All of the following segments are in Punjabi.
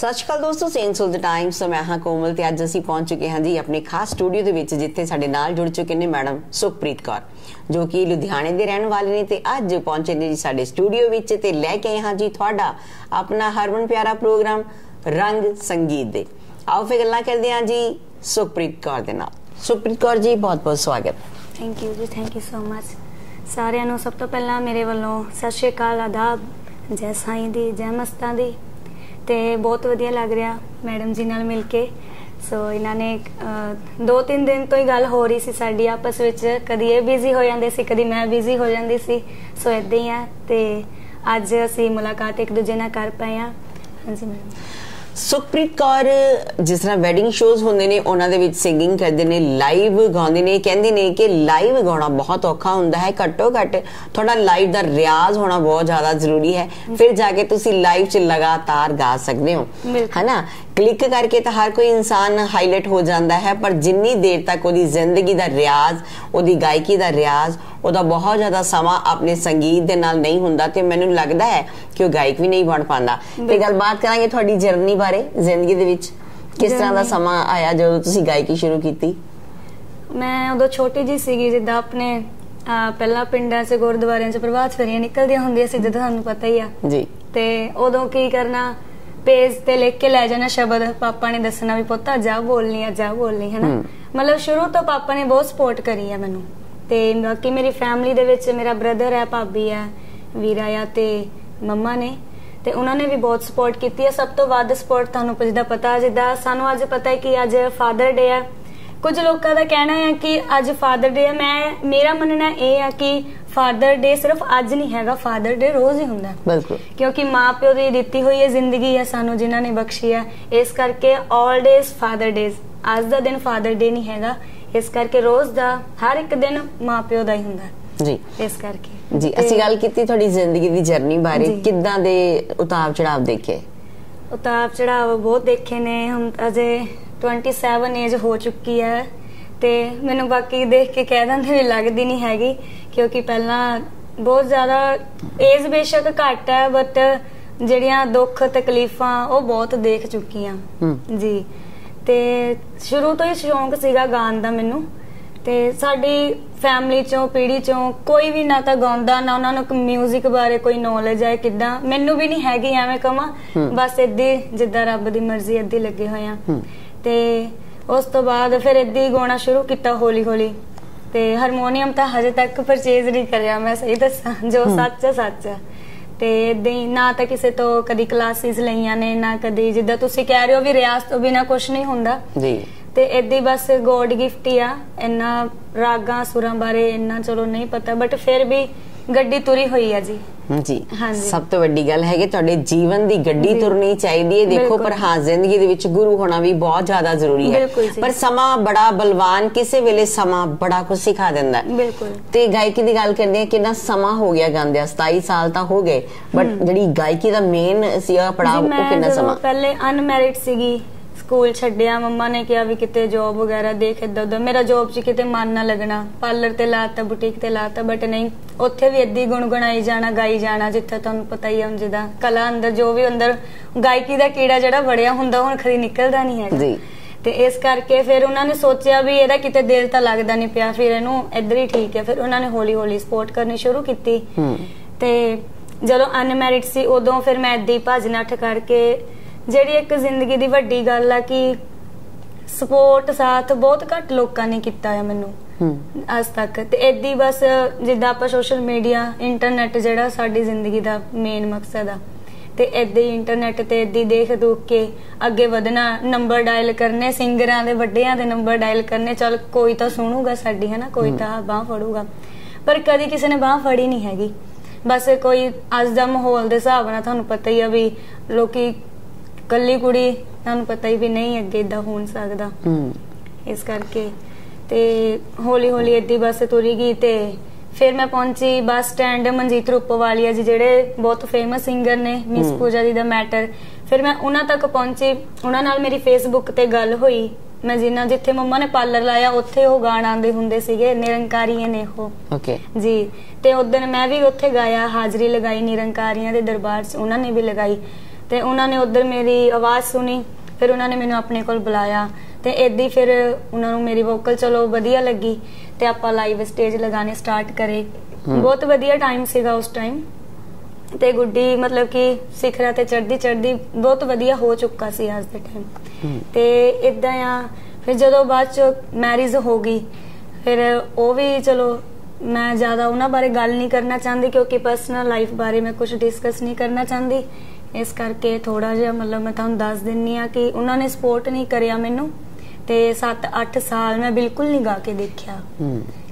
ਸਤਿ ਸ਼੍ਰੀ ਅਕਾਲ ਦੋਸਤੋ ਸੇਨ ਸੋਲ ਦ ਟਾਈਮਸ ਤੋਂ ਮੈਂ ਹਾਂ ਕੋਮਲ ਤੇ ਅੱਜ ਅਸੀਂ ਪਹੁੰਚ ਚੁੱਕੇ ਹਾਂ ਜੀ ਆਪਣੇ ਖਾਸ ਸਟੂਡੀਓ ਦੇ ਵਿੱਚ, ਜਿੱਥੇ ਸਾਡੇ ਨਾਲ ਜੁੜ ਚੁੱਕੇ ਨੇ ਮੈਡਮ ਸੁਖਪ੍ਰੀਤ ਕੌਰ, ਜੋ ਕਿ ਲੁਧਿਆਣੇ ਦੇ ਰਹਿਣ ਵਾਲੇ ਨੇ ਤੇ ਅੱਜ ਪਹੁੰਚੇ ਨੇ ਜੀ ਸਾਡੇ ਸਟੂਡੀਓ ਵਿੱਚ ਤੇ ਲੈ ਕੇ ਆਏ ਹਾਂ ਜੀ ਤੁਹਾਡਾ ਆਪਣਾ ਹਰਮਨ ਪਿਆਰਾ ਪ੍ਰੋਗਰਾਮ, ਰੰਗ ਸੰਗੀਤ ਦੇ। ਆਓ ਫਿਰ ਗੱਲਾਂ ਕਰਦੇ ਹਾਂ ਜੀ ਸੁਖਪ੍ਰੀਤ ਕੌਰ ਦੇ ਨਾਲ। ਸੁਖਪ੍ਰੀਤ ਕੌਰ ਜੀ ਬਹੁਤ ਬਹੁਤ ਸਵਾਗਤ। ਥੈਂਕ ਯੂ ਜੀ ਥੈਂਕ ਯੂ ਸੋ ਮਚ ਸਾਰਿਆਂ ਨੂੰ ਸਭ ਤੋਂ ਪਹਿਲਾਂ ਮੇਰੇ ਵੱਲੋਂ ਸਤਿ ਸ਼੍ਰੀ ਅਕਾਲ ਆਦਾਬ ਜੈ ਸਾਈਂ ਦੀ, ਜੈ ਮਸਤਾਂ ਦੀ। ਤੇ ਬਹੁਤ ਵਧੀਆ ਲੱਗ ਰਿਹਾ ਮੈਡਮ ਜੀ ਨਾਲ ਮਿਲ ਕੇ। ਸੋ ਇਹਨਾਂ ਨੇ ਦੋ ਤਿੰਨ ਦਿਨ ਤੋਂ ਹੀ ਗੱਲ ਹੋ ਰਹੀ ਸੀ ਸਾਡੀ ਆਪਸ ਵਿੱਚ। ਕਦੀ ਇਹ ਬਿਜ਼ੀ ਹੋ ਜਾਂਦੇ ਸੀ, ਕਦੀ ਮੈਂ ਬਿਜ਼ੀ ਹੋ ਜਾਂਦੀ ਸੀ। ਸੋ ਇਦਾਂ ਹੀ ਆ ਤੇ ਅੱਜ ਅਸੀਂ ਮੁਲਾਕਾਤ ਇੱਕ ਦੂਜੇ ਨਾਲ ਕਰ ਪਏ ਆ। ਹਾਂਜੀ, ਮੈਡਮ। ਸੁਖਪ੍ਰੀਤ ਕੌਰ ਜਿਸ ਤਰ੍ਹਾਂ ਵੈਡਿੰਗ ਸ਼ੋਜ਼ ਹੁੰਦੇ ਨੇ ਉਹਨਾਂ ਦੇ ਵਿੱਚ ਸਿੰਗਿੰਗ ਕਰਦੇ ਨੇ ਲਾਈਵ ਗਾਉਂਦੇ ਨੇ ਕਹਿੰਦੇ ਨੇ ਕਿ ਲਾਈਵ ਗਾਉਣਾ ਬਹੁਤ ਔਖਾ ਹੁੰਦਾ ਹੈ ਘੱਟੋ ਘੱਟ ਤੁਹਾਡਾ ਲਾਈਵ ਦਾ ਰਿਆਜ਼ ਹੋਣਾ ਬਹੁਤ ਜ਼ਿਆਦਾ ਜ਼ਰੂਰੀ ਹੈ। ਫਿਰ ਜਾ ਕੇ ਤੁਸੀਂ ਲਾਈਵ 'ਚ ਲਗਾਤਾਰ ਗਾ ਸਕਦੇ ਹੋ। ਹੈਨਾ? ਕਲਿੱਕ ਕਰਕੇ ਤਾਂ ਹਰ ਕੋਈ ਇਨਸਾਨ ਹਾਈਲਾਈਟ ਹੋ ਜਾਂਦਾ ਹੈ ਪਰ ਜਿੰਨੀ ਦੇਰ ਤੱਕ ਉਹਦੀ ਜ਼ਿੰਦਗੀ ਦਾ ਰਿਆਜ਼ ਉਹਦੀ ਗਾਇਕੀ ਦਾ ਰਿਆਜ਼ ਉਹਦਾ ਬਹੁਤ ਜ਼ਿਆਦਾ ਸਮਾਂ ਆਪਣੇ ਸੰਗੀਤ ਦੇ ਨਾਲ ਨਹੀਂ ਹੁੰਦਾ ਤੇ ਮੈਨੂੰ ਲੱਗਦਾ ਹੈ ਕਿ ਉਹ ਗਾਇਕ ਵੀ ਨਹੀਂ ਬਣ ਪਾਉਂਦਾ। ਤੇ ਗੱਲਬਾਤ ਕਰਾਂਗੇ ਤੁਹਾਡੀ ਜਰਨੀ ਬਾਰੇ ਜ਼ਿੰਦਗੀ ਦੇ ਵਿੱਚ। ਕਿਸ ਤਰ੍ਹਾਂ ਦਾ। ਸਮਾਂ ਆਇਆ ਜਦੋਂ ਤੁਸੀਂ ਗਾਇਕੀ ਸ਼ੁਰੂ ਕੀਤੀ? ਮੈਂ ਉਦੋਂ ਛੋਟੀ ਜੀ ਸੀਗੀ ਜਿੱਦਾਂ ਆਪਣੇ ਪਹਿਲਾਂ ਪਿੰਡਾਂ 'ਚ ਗੁਰਦੁਆਰਿਆਂ 'ਚ ਪ੍ਰਭਾਤ ਫੇਰੀਆਂ ਨਿਕਲਦੀਆਂ ਹੁੰਦੀਆਂ ਸੀ ਜਦੋਂ ਤੁਹਾਨੂੰ ਪਤਾ ਹੀ ਆ। ਜੀ। ਤੇ ਉਦੋਂ ਕੀ ਕਰਨਾ ਪੇਜ ਤੇ ਲਿਖ ਕੇ ਲੈ ਜਾਣਾ ਸ਼ਬਦ। ਪਾਪਾ ਨੇ ਦੱਸਣਾ ਵੀ ਪੁੱਤ ਜਾ ਬੋਲਣੀ ਆ ਜਾ ਬੋਲਣੀ ਹੈ। ਨਾ। ਮਤਲਬ ਸ਼ੁਰੂ ਤੋਂ ਪਾਪਾ ਨੇ ਬਹੁਤ ਸਪੋਰਟ ਕਰੀ ਆ ਮੈਨੂੰ। ਤੇ ਬਾਕੀ ਮੇਰੀ ਫੈਮਿਲੀ ਦੇ ਵਿੱਚ ਮੇਰਾ ਬ੍ਰਦਰ ਹੈ ਭਾਬੀ ਹੈ ਵੀਰਾ ਆ ਤੇ ਮੰਮਾ ਨੇ। ਤੇ ਉਹਨਾਂ ਨੇ ਵੀ ਬਹੁਤ ਸਪੋਰਟ ਕੀਤੀ ਹੈ ਸਭ ਤੋਂ ਵੱਧ ਸਪੋਰਟ ਤੁਹਾਨੂੰ ਜਿੱਦਾਂ ਪਤਾ ਜਿੱਦਾਂ ਸਾਨੂੰ ਅੱਜ ਪਤਾ ਹੈ ਕਿ ਅੱਜ ਫਾਦਰ ਡੇ ਹੈ ਕੁਝ ਲੋਕਾਂ ਦਾ ਕਹਿਣਾ ਹੈ ਕਿ ਅੱਜ ਫਾਦਰ ਡੇ ਹੈ। ਮੈਂ ਮੇਰਾ ਮੰਨਣਾ ਇਹ ਹੈ ਕਿ ਫਾਦਰ ਡੇ ਸਿਰਫ ਅੱਜ ਨਹੀਂ ਹੈਗਾ ਫਾਦਰ ਡੇ ਰੋਜ਼ ਹੀ ਹੁੰਦਾ। ਬਿਲਕੁਲ। ਕਿਉਂਕਿ ਮਾਪਿਓ ਦੀ ਦਿੱਤੀ ਹੋਈ ਹੈ ਜ਼ਿੰਦਗੀ ਹੈ ਸਾਨੂੰ ਜਿਨ੍ਹਾਂ ਨੇ ਬਖਸ਼ੀ ਹੈ। ਇਸ ਕਰਕੇ 올 ਡੇਜ਼ ਫਾਦਰ ਡੇਜ਼ ਅੱਜ ਦਾ ਦਿਨ ਫਾਦਰ ਡੇ ਨਹੀਂ ਹੈਗਾ। ਇਸ ਕਰਕੇ ਰੋਜ਼ ਦਾ ਹਰ ਇੱਕ ਦਿਨ ਮਾਪਿਓ ਦਾ ਹੀ ਹੁੰਦਾ। ਜੀ। ਇਸ ਕਰਕੇ। ਜੀ ਅਸੀਂ ਗੱਲ ਕੀਤੀ ਤੁਹਾਡੀ ਜ਼ਿੰਦਗੀ ਦੀ ਜਰਨੀ ਬਾਰੇ। ਕਿੱਦਾਂ ਦੇ ਉਤਾਰ ਚੜਾਵ ਦੇਖੇ? ਉਤਾਰ ਚੜਾਵ ਬਹੁਤ ਦੇਖੇ ਨੇ। ਹੁਣ ਅਜੇ 27 ਏਜ ਹੋ ਚੁੱਕੀ ਹੈ ਤੇ ਮੈਨੂੰ ਬਾਕੀ ਦੇਖ ਕੇ ਕਹਿ ਦਿੰਦੇ ਵੀ ਲੱਗਦੀ ਨਹੀਂ ਹੈਗੀ ਕਿਉਂਕਿ ਪਹਿਲਾਂ ਬਹੁਤ ਜ਼ਿਆਦਾ ਏਜ ਬੇਸ਼ੱਕ ਘੱਟ ਹੈ ਬਟ ਜਿਹੜੀਆਂ ਦੁੱਖ ਤਕਲੀਫਾਂ ਉਹ ਬਹੁਤ ਦੇਖ ਚੁੱਕੀ ਹੂੰ। ਜੀ। ਤੇ ਸ਼ੁਰੂ ਤੋਂ ਹੀ ਸ਼ੌਂਕ ਸੀਗਾ ਗਾਣ ਦਾ ਮੈਨੂੰ। ਤੇ ਸਾਡੀ ਫੈਮਿਲੀ ਚੋਂ ਪੀੜ੍ਹੀ ਚੋਂ ਕੋਈ ਵੀ ਨਾ ਤਾਂ ਗਾਉਂਦਾ ਨਾ ਉਹਨਾਂ ਨੂੰ ਮਿਊਜ਼ਿਕ ਬਾਰੇ ਕੋਈ ਨੌਲੇਜ ਹੈ ਕਿਦਾਂ। ਮੈਨੂੰ ਵੀ ਨਹੀਂ ਹੈਗੀ ਐਵੇਂ ਕਮਾ। ਬਸ ਏਦੀ ਜਿੱਦਾਂ ਰੱਬ ਦੀ ਮਰਜ਼ੀ ਏਦੀ ਲੱਗੇ ਹੋਏ ਆ। ਤੇ ਉਸ ਤੋਂ ਬਾਅਦ ਫਿਰ ਏਦੀ ਗਾਉਣਾ ਸ਼ੁਰੂ ਕੀਤਾ ਹੌਲੀ ਹੌਲੀ ਤੇ ਹਾਰਮੋਨੀਅਮ ਤਾਂ ਹਜੇ ਤੱਕ ਪਰਚੇਜ਼ ਨਹੀਂ ਕਰਿਆ ਮੈਂ ਸਹੀ ਦੱਸਾਂ ਜੋ ਸੱਚ ਹੈ ਸੱਚ ਹੈ ਤੇ ਹੀ ਨਾ ਤਾਂ ਕਿਸੇ ਤੋਂ ਕਦੀ ਕਲਾਸਿਸ ਲਈਆਂ ਨੇ ਨਾ ਕਦੀ ਜਿੱਦਾਂ ਤੁਸੀਂ ਕਹਿ ਰਹੇ ਹੋ ਵੀ ਰਿਆਜ਼ ਤੋਂ ਬਿਨਾ ਕੁਝ ਨਹੀਂ ਹੁੰਦਾ। ਜੀ। ਤੇ ਏਦਾਂ ਹੀ ਬਸ ਗੋਡ ਗਿਫਟ ਹੀ ਆ। ਇੰਨਾ ਰਾਗਾਂ ਸੁਰਾਂ ਬਾਰੇ ਇੰਨਾ ਚਲੋ ਨਹੀਂ ਪਤਾ ਬਟ ਫਿਰ ਵੀ ਗੱਡੀ ਤੁਰੀ ਹੋਈ ਆ ਜੀ ਜੀ ਹਾਂਜੀ। ਸਭ ਤੋਂ ਵੱਡੀ ਗੱਲ ਹੈ ਕਿ ਤੁਹਾਡੇ ਜੀਵਨ ਦੀ ਗੱਡੀ। ਤੁਰਨੀ ਚਾਹੀਦੀ ਹੈ ਦੇਖੋ। ਪਰ ਹਾਂ ਜ਼ਿੰਦਗੀ ਦੇ ਵਿੱਚ ਗੁਰੂ ਹੋਣਾ ਵੀ ਬਹੁਤ ਜ਼ਿਆਦਾ ਜ਼ਰੂਰੀ ਹੈ। ਪਰ ਸਮਾਂ ਬੜਾ ਬਲਵਾਨ ਕਿਸੇ ਵੇਲੇ ਸਮਾਂ ਬੜਾ ਕੁਝ ਸਿਖਾ ਦਿੰਦਾ ਹੈ ਬਿਲਕੁਲ ਤੇ ਗਾਇਕੀ ਦੀ ਗੱਲ ਕਰਦੇ ਹਾਂ ਕਿੰਨਾ ਸਮਾਂ ਹੋ ਗਿਆ ਗਾਉਂਦਿਆਂ 27 ਸਾਲ ਤਾਂ ਹੋ ਗਏ ਬਟ ਜਿਹੜੀ ਗਾਇਕੀ ਦਾ ਮੇਨ ਸੀਗਾ ਪੜਾਅ ਉਹ ਕਿੰਨਾ ਸਮਾਂ ਪਹਿਲੇ ਅਨਮੈਰਿਡ ਸੀਗੀ ਸਕੂਲ ਛੱਡਿਆ ਮੰਮਾ ਨੇ ਕਿਹਾ ਵੀ ਕਿਤੇ ਜੌਬ ਵਗੈਰਾ ਦੇਖ ਏਦਾਂ ਉਦਾਂ ਮੇਰਾ ਜੌਬ 'ਚ ਕਿਤੇ ਮਨ ਨਾ ਲੱਗਣਾ। ਪਾਰਲਰ ਤੇ ਲਾਤਾ ਬੁਟੀਕ ਤੇ ਲਾਤਾ ਬਟ ਨਹੀਂ ਉੱਥੇ ਵੀ ਏਦੀ ਗੁਣਗੁਣਾਈ ਜਾਣਾ ਗਾਈ ਜਾਣਾ ਜਿੱਥੇ ਤੁਹਾਨੂੰ ਪਤਾ ਹੀ ਹੈ ਜਿੱਦਾਂ ਕਲਾ ਅੰਦਰ ਜੋ ਵੀ ਅੰਦਰ ਗਾਇਕੀ ਦਾ ਕੀੜਾ ਜਿਹੜਾ ਵੜਿਆ ਹੁੰਦਾ ਹੁਣ ਖਰੀ ਨਿਕਲਦਾ ਨਹੀਂ ਹੈਗਾ। ਜੀ। ਤੇ ਇਸ ਕਰਕੇ ਫਿਰ ਉਹਨਾਂ ਨੇ ਸੋਚਿਆ ਵੀ ਇਹਦਾ ਕਿਤੇ ਦਿਲ ਤਾਂ ਲੱਗਦਾ ਨਹੀਂ ਪਿਆ। ਫਿਰ ਇਹਨੂੰ ਇੱਧਰ ਹੀ ਠੀਕ ਹੈ। ਫਿਰ ਉਹਨਾਂ ਨੇ ਹੌਲੀ ਹੌਲੀ ਸਪੋਰਟ ਕਰਨੀ ਸ਼ੁਰੂ ਕੀਤੀ। ਹੂੰ। ਤੇ ਜਦੋਂ ਅਨਮੈਰਿਡ ਸੀ ਉਦੋਂ ਫਿਰ ਮੈਂ ਹੀ ਭੱਜ ਨੱਠ ਕਰਕੇ ਜਿਹੜੀ ਇੱਕ ਜ਼ਿੰਦਗੀ ਦੀ ਵੱਡੀ ਗੱਲ ਆ ਕਿ ਸਪੋਰਟ ਸਾਥ ਬਹੁਤ ਘੱਟ ਲੋਕਾਂ ਨੇ ਕੀਤਾ ਹੈ ਮੈਨੂੰ ਹੂੰ। ਅੱਜ ਤੱਕ। ਤੇ ਏਦੀ ਬਸ ਜਿੱਦਾਂ ਆਪਾਂ ਸੋਸ਼ਲ ਮੀਡੀਆ ਇੰਟਰਨੈਟ ਜਿਹੜਾ ਸਾਡੀ ਜ਼ਿੰਦਗੀ ਦਾ ਮੇਨ ਮਕਸਦ ਆ। ਤੇ ਹੀ ਇੰਟਰਨੈਟ ਤੇ ਏਦੀ ਦੇਖ ਦੁੱਖ ਕੇ ਅੱਗੇ ਵਧਣਾ ਨੰਬਰ ਡਾਇਲ ਕਰਨੇ ਸਿੰਗਰਾਂ ਦੇ ਵੱਡਿਆਂ ਦੇ ਨੰਬਰ ਡਾਇਲ ਕਰਨੇ ਚਲ ਕੋਈ ਤਾਂ ਸੁਣੂਗਾ ਸਾਡੀ ਹਨਾ? ਕੋਈ ਤਾਂ ਬਾਹ ਫੜੂਗਾ। ਪਰ ਕਦੀ ਕਿਸੇ ਨੇ ਬਾਹ ਫੜੀ ਨਹੀਂ ਹੈਗੀ। ਬਸ ਕੋਈ ਅੱਜ ਦਾ ਮਾਹੌਲ ਦੇ ਹਿਸਾਬ ਨਾਲ ਤੁਹਾਨੂੰ ਪਤਾ ਹੀ ਆ ਵੀ ਲੋਕੀ ਕੱਲੀ ਕੁੜੀ ਤੁਹਾਨੂੰ ਪਤਾ ਹੀ ਵੀ ਨਹੀਂ ਅੱਗੇ ਇਦਾਂ ਹੋ ਨਹੀਂ ਸਕਦਾ। ਹੂੰ। ਇਸ ਕਰਕੇ ਤੇ ਹੌਲੀ ਹੌਲੀ ਏਦੀ ਬੱਸ ਤੁਰੀ ਗਈ ਤੇ ਫਿਰ ਮੈਂ ਪਹੁੰਚੀ ਬੱਸ ਸਟੈਂਡ ਮਨਜੀਤ ਰੂਪਵਾਲੀਆ ਜੀ ਜਿਹੜੇ ਬਹੁਤ ਫੇਮਸ ਸਿੰਗਰ ਨੇ ਮਿਸ। ਪੂਜਾ ਜੀ ਦਾ ਮੈਟਰ ਫਿਰ ਮੈਂ ਉਹਨਾਂ ਤੱਕ ਪਹੁੰਚੀ ਉਹਨਾਂ ਨਾਲ ਮੇਰੀ ਫੇਸਬੁੱਕ ਤੇ ਗੱਲ ਹੋਈ। ਮੈਂ ਜਿੰਨਾ ਜਿੱਥੇ ਮੰਮਾ ਨੇ ਪਾਰਲਰ ਲਾਇਆ ਉੱਥੇ ਉਹ ਗਾਣ ਆਉਂਦੇ ਹੁੰਦੇ ਸੀਗੇ ਨਿਰੰਕਾਰੀਆਂ ਨੇ ਉਹ। ਓਕੇ। ਜੀ ਤੇ ਉਦੋਂ ਮੈਂ ਵੀ ਉੱਥੇ ਗਾਇਆ ਹਾਜ਼ਰੀ ਲਗਾਈ ਨਿਰੰਕਾਰੀਆਂ ਦੇ ਦਰਬਾਰ 'ਚ ਉਹਨਾਂ ਨੇ ਵੀ ਲਗਾਈ। ਤੇ ਉਹਨਾਂ ਨੇ ਉਧਰ ਮੇਰੀ ਆਵਾਜ਼ ਸੁਣੀ ਫਿਰ ਉਹਨਾਂ ਨੇ ਮੈਨੂੰ ਆਪਣੇ ਕੋਲ ਬੁਲਾਇਆ ਤੇ ਹੀ ਫਿਰ ਉਹਨਾਂ ਨੂੰ ਮੇਰੀ ਵੋਕਲ ਚਲੋ ਵਧੀਆ ਲੱਗੀ ਤੇ ਆਪਾਂ ਲਾਈਵ ਸਟੇਜ ਲਗਾਣੇ ਸਟਾਰਟ ਕਰੇ। ਬਹੁਤ ਵਧੀਆ ਟਾਈਮ ਸੀਗਾ ਉਸ ਟਾਈਮ ਤੇ ਗੁੱਡੀ ਮਤਲਬ ਕਿ ਸਿਖਰਾਂ ਤੇ ਚੜਦੀ ਚੜਦੀ ਬਹੁਤ ਵਧੀਆ ਹੋ ਚੁੱਕਾ ਸੀ ਅੱਜ ਦੇ ਟਾਈਮ ਤੇ ਇਦਾਂ ਆ ਫਿਰ ਜਦੋਂ ਬਾਅਦ ਚ ਮੈਰਿਜ ਹੋ ਗਈ ਫਿਰ ਉਹ ਵੀ ਚਲੋ ਮੈਂ ਜ਼ਿਆਦਾ ਉਹਨਾਂ ਬਾਰੇ ਗੱਲ ਨਹੀਂ ਕਰਨਾ ਚਾਹੁੰਦੀ ਕਿਉਂਕਿ ਪਰਸਨਲ ਲਾਈਫ ਬਾਰੇ ਮੈਂ ਕੁਝ ਡਿਸਕਸ ਨਹੀਂ ਕਰਨਾ ਚਾਹੁੰਦੀ। ਇਸ ਕਰਕੇ ਥੋੜਾ ਜਿਹਾ ਮਤਲਬ ਮੈਂ ਤੁਹਾਨੂੰ ਦੱਸ ਦਿੰਨੀ ਆ ਕਿ ਉਹਨਾਂ ਨੇ ਸਪੋਰਟ ਨਹੀਂ ਕਰਿਆ ਮੈਨੂੰ ਤੇ 7-8 ਸਾਲ ਮੈਂ ਬਿਲਕੁਲ ਨਹੀਂ ਗਾ ਕੇ ਦੇਖਿਆ।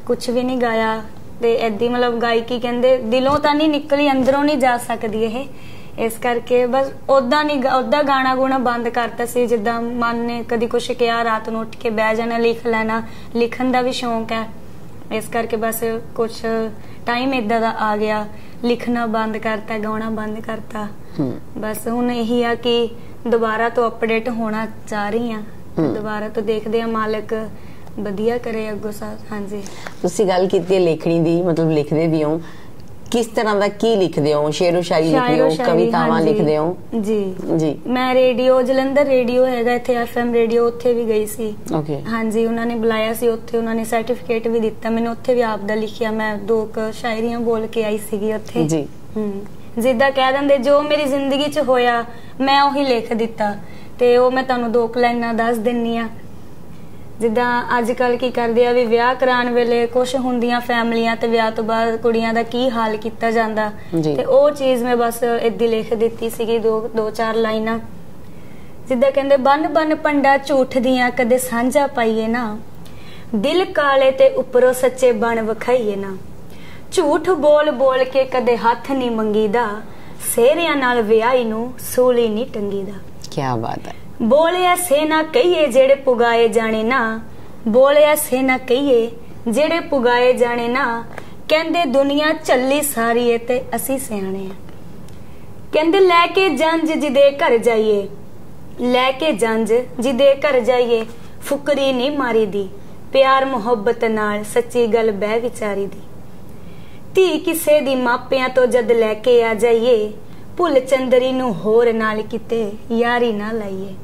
ਕੁਝ ਵੀ ਨਹੀਂ ਗਾਇਆ ਤੇ ਐਦੀ ਮਤਲਬ ਗਾਇਕੀ ਕਹਿੰਦੇ ਦਿਲੋਂ ਤਾਂ ਨਹੀਂ ਨਿਕਲੀ ਅੰਦਰੋਂ ਨਹੀਂ ਜਾ ਸਕਦੀ ਇਹ। ਇਸ ਕਰਕੇ ਬਸ ਉਦਾਂ ਨਹੀਂ ਉਦਾਂ ਗਾਣਾ ਗੋਣਾ ਬੰਦ ਕਰਤਾ ਸੀ ਜਿੱਦਾਂ ਮਨ ਨੇ ਕਦੀ ਕੁਛ ਕਿਹਾ ਰਾਤ ਨੂੰ ਉੱਠ ਕੇ ਬਹਿ ਜਾਣਾ ਲਿਖ ਲੈਣਾ ਲਿਖਣ ਦਾ ਵੀ ਸ਼ੌਂਕ ਹੈ। ਇਸ ਕਰਕੇ ਬਸ ਕੁਝ ਟਾਈਮ ਇਦਾਂ ਦਾ ਆ ਗਿਆ। ਲਿਖਣਾ ਬੰਦ ਕਰਤਾ ਗਾਉਣਾ ਬੰਦ ਕਰਤਾ। ਹੂੰ। ਬਸ ਹੁਣ ਇਹੀ ਆ ਕਿ ਦੁਬਾਰਾ ਤੋਂ ਅਪਡੇਟ ਹੋਣਾ ਚਾਹ ਰਹੀ ਆ। ਦੁਬਾਰਾ ਤੋਂ ਦੇਖਦੇ ਆ ਮਾਲਕ ਵਧੀਆ ਕਰੇ ਅੱਗੋਂ ਸਾ ਹਾਂਜੀ। ਤੁਸੀਂ ਗੱਲ ਕੀਤੀ ਹੈ ਲੇਖਣੀ ਦੀ ਮਤਲਬ ਲਿਖਦੇ ਵੀ ਹੋ। ਕਿਸ ਤਰ੍ਹਾਂ ਦਾ ਕੀ ਲਿਖਦੇ ਹੋ? ਸ਼ੇਰੋ ਸ਼ਾਇਰੀ ਲਿਖਦੇ ਹੋ ਕਵਿਤਾਵਾਂ। ਲਿਖਦੇ ਹੋ? ਜੀ। ਜੀ। ਮੈਂ ਰੇਡੀਓ ਜਲੰਧਰ ਰੇਡੀਓ ਹੈਗਾ ਇੱਥੇ ਐਫਐਮ ਰੇਡੀਓ ਉੱਥੇ ਵੀ ਗਈ ਸੀ। ਓਕੇ। ਹਾਂਜੀ ਉਹਨਾਂ ਨੇ ਬੁਲਾਇਆ ਸੀ ਉੱਥੇ ਉਹਨਾਂ ਨੇ ਸਰਟੀਫਿਕੇਟ ਵੀ ਦਿੱਤਾ। ਮੈਨੂੰ ਉੱਥੇ ਵੀ ਆਪ ਦਾ ਲਿਖਿਆ ਮੈਂ ਦੋ ਕੁ ਸ਼ਾਇਰੀਆਂ ਬੋਲ ਕੇ ਆਈ ਸੀਗੀ ਉੱਥੇ। ਜੀ। ਹੂੰ। ਜਿੱਦਾਂ ਕਹਿ ਦਿੰਦੇ ਜੋ ਮੇਰੀ ਜ਼ਿੰਦਗੀ 'ਚ ਹੋਇਆ ਮੈਂ ਉਹੀ ਲਿਖ ਦਿੱਤਾ। ਤੇ ਉਹ ਮੈਂ ਤੁਹਾਨੂੰ ਦੋ ਲਾਈਨਾਂ ਦੱਸ ਦਿੰਨੀ ਆ। ਜਿੱਦਾਂ ਅੱਜ ਕੱਲ ਕੀ ਕਰਦੇ ਆ ਵੀ ਵਿਆਹ ਕਰਾਉਣ ਵੇਲੇ ਕੁਝ ਹੁੰਦੀਆਂ ਫੈਮਲੀਆਂ ਤੇ ਵਿਆਹ ਤੋਂ ਬਾਅਦ ਕੁੜੀਆਂ ਦਾ ਕੀ ਹਾਲ ਕੀਤਾ ਜਾਂਦਾ। ਤੇ ਉਹ ਚੀਜ਼ ਮੈਂ ਬਸ ਇੱਦੀ ਲਿਖ ਦਿੱਤੀ ਸੀਗੀ ਦੋ ਦੋ ਚਾਰ ਲਾਈਨਾਂ। ਜਿੱਦਾਂ ਕਹਿੰਦੇ ਬੰਨ ਬੰਨ ਪੰਡਾ ਝੂਠ ਦੀਆਂ ਕਦੇ ਸਾਂਝਾ ਪਾਈਏ ਨਾ। ਦਿਲ ਕਾਲੇ ਤੇ ਉੱਪਰੋਂ ਸੱਚੇ ਬਣ ਵਖਾਈਏ ਨਾ। ਝੂਠ ਬੋਲ ਬੋਲ ਕੇ ਕਦੇ ਹੱਥ ਨਹੀਂ ਮੰਗੀਦਾ। ਸੇਰਿਆਂ ਨਾਲ ਵਿਆਹੀ ਨੂੰ ਸੂਲੀ ਨਹੀਂ ਟੰਗੀਦਾ। ਕੀ ਬਾਤ ਹੈ। ਬੋਲਿਆ ਸੇ ਨਾ ਕਹੀਏ ਜਿਹੜੇ ਪੁਗਾਏ ਜਾਣੇ ਨਾ। ਬੋਲਿਆ ਸੇ ਨਾ ਕਹੀਏ ਜਿਹੜੇ ਪੁਗਾਏ ਜਾਣੇ ਨਾ। ਕਹਿੰਦੇ ਦੁਨੀਆ ਚੱਲੀ ਸਾਰੀ ਏ ਤੇ ਅਸੀਂ ਸਿਆਣੇ ਆ। ਕਹਿੰਦੇ ਲੈ ਕੇ ਜੰਜ ਜਿਹਦੇ ਘਰ ਜਾਈਏ। ਲੈ ਕੇ ਜੰਜ ਜਿਹਦੇ ਘਰ ਜਾਈਏ। ਫੁਕਰੀ ਨਹੀਂ ਮਾਰੀ ਦੀ ਪਿਆਰ ਮੁਹੱਬਤ ਨਾਲ ਸੱਚੀ ਗੱਲ ਬਹਿ ਵਿਚਾਰੀ ਦੀ ਧੀ ਕਿਸੇ ਦੀ ਮਾਪਿਆਂ ਤੋਂ ਜਦ ਲੈ ਕੇ ਆ ਜਾਈਏ, ਭੁੱਲ ਚੰਦਰੀ ਨੂੰ ਹੋਰ ਨਾਲ ਕਿਤੇ ਯਾਰੀ ਨਾ ਲਾਈਏ।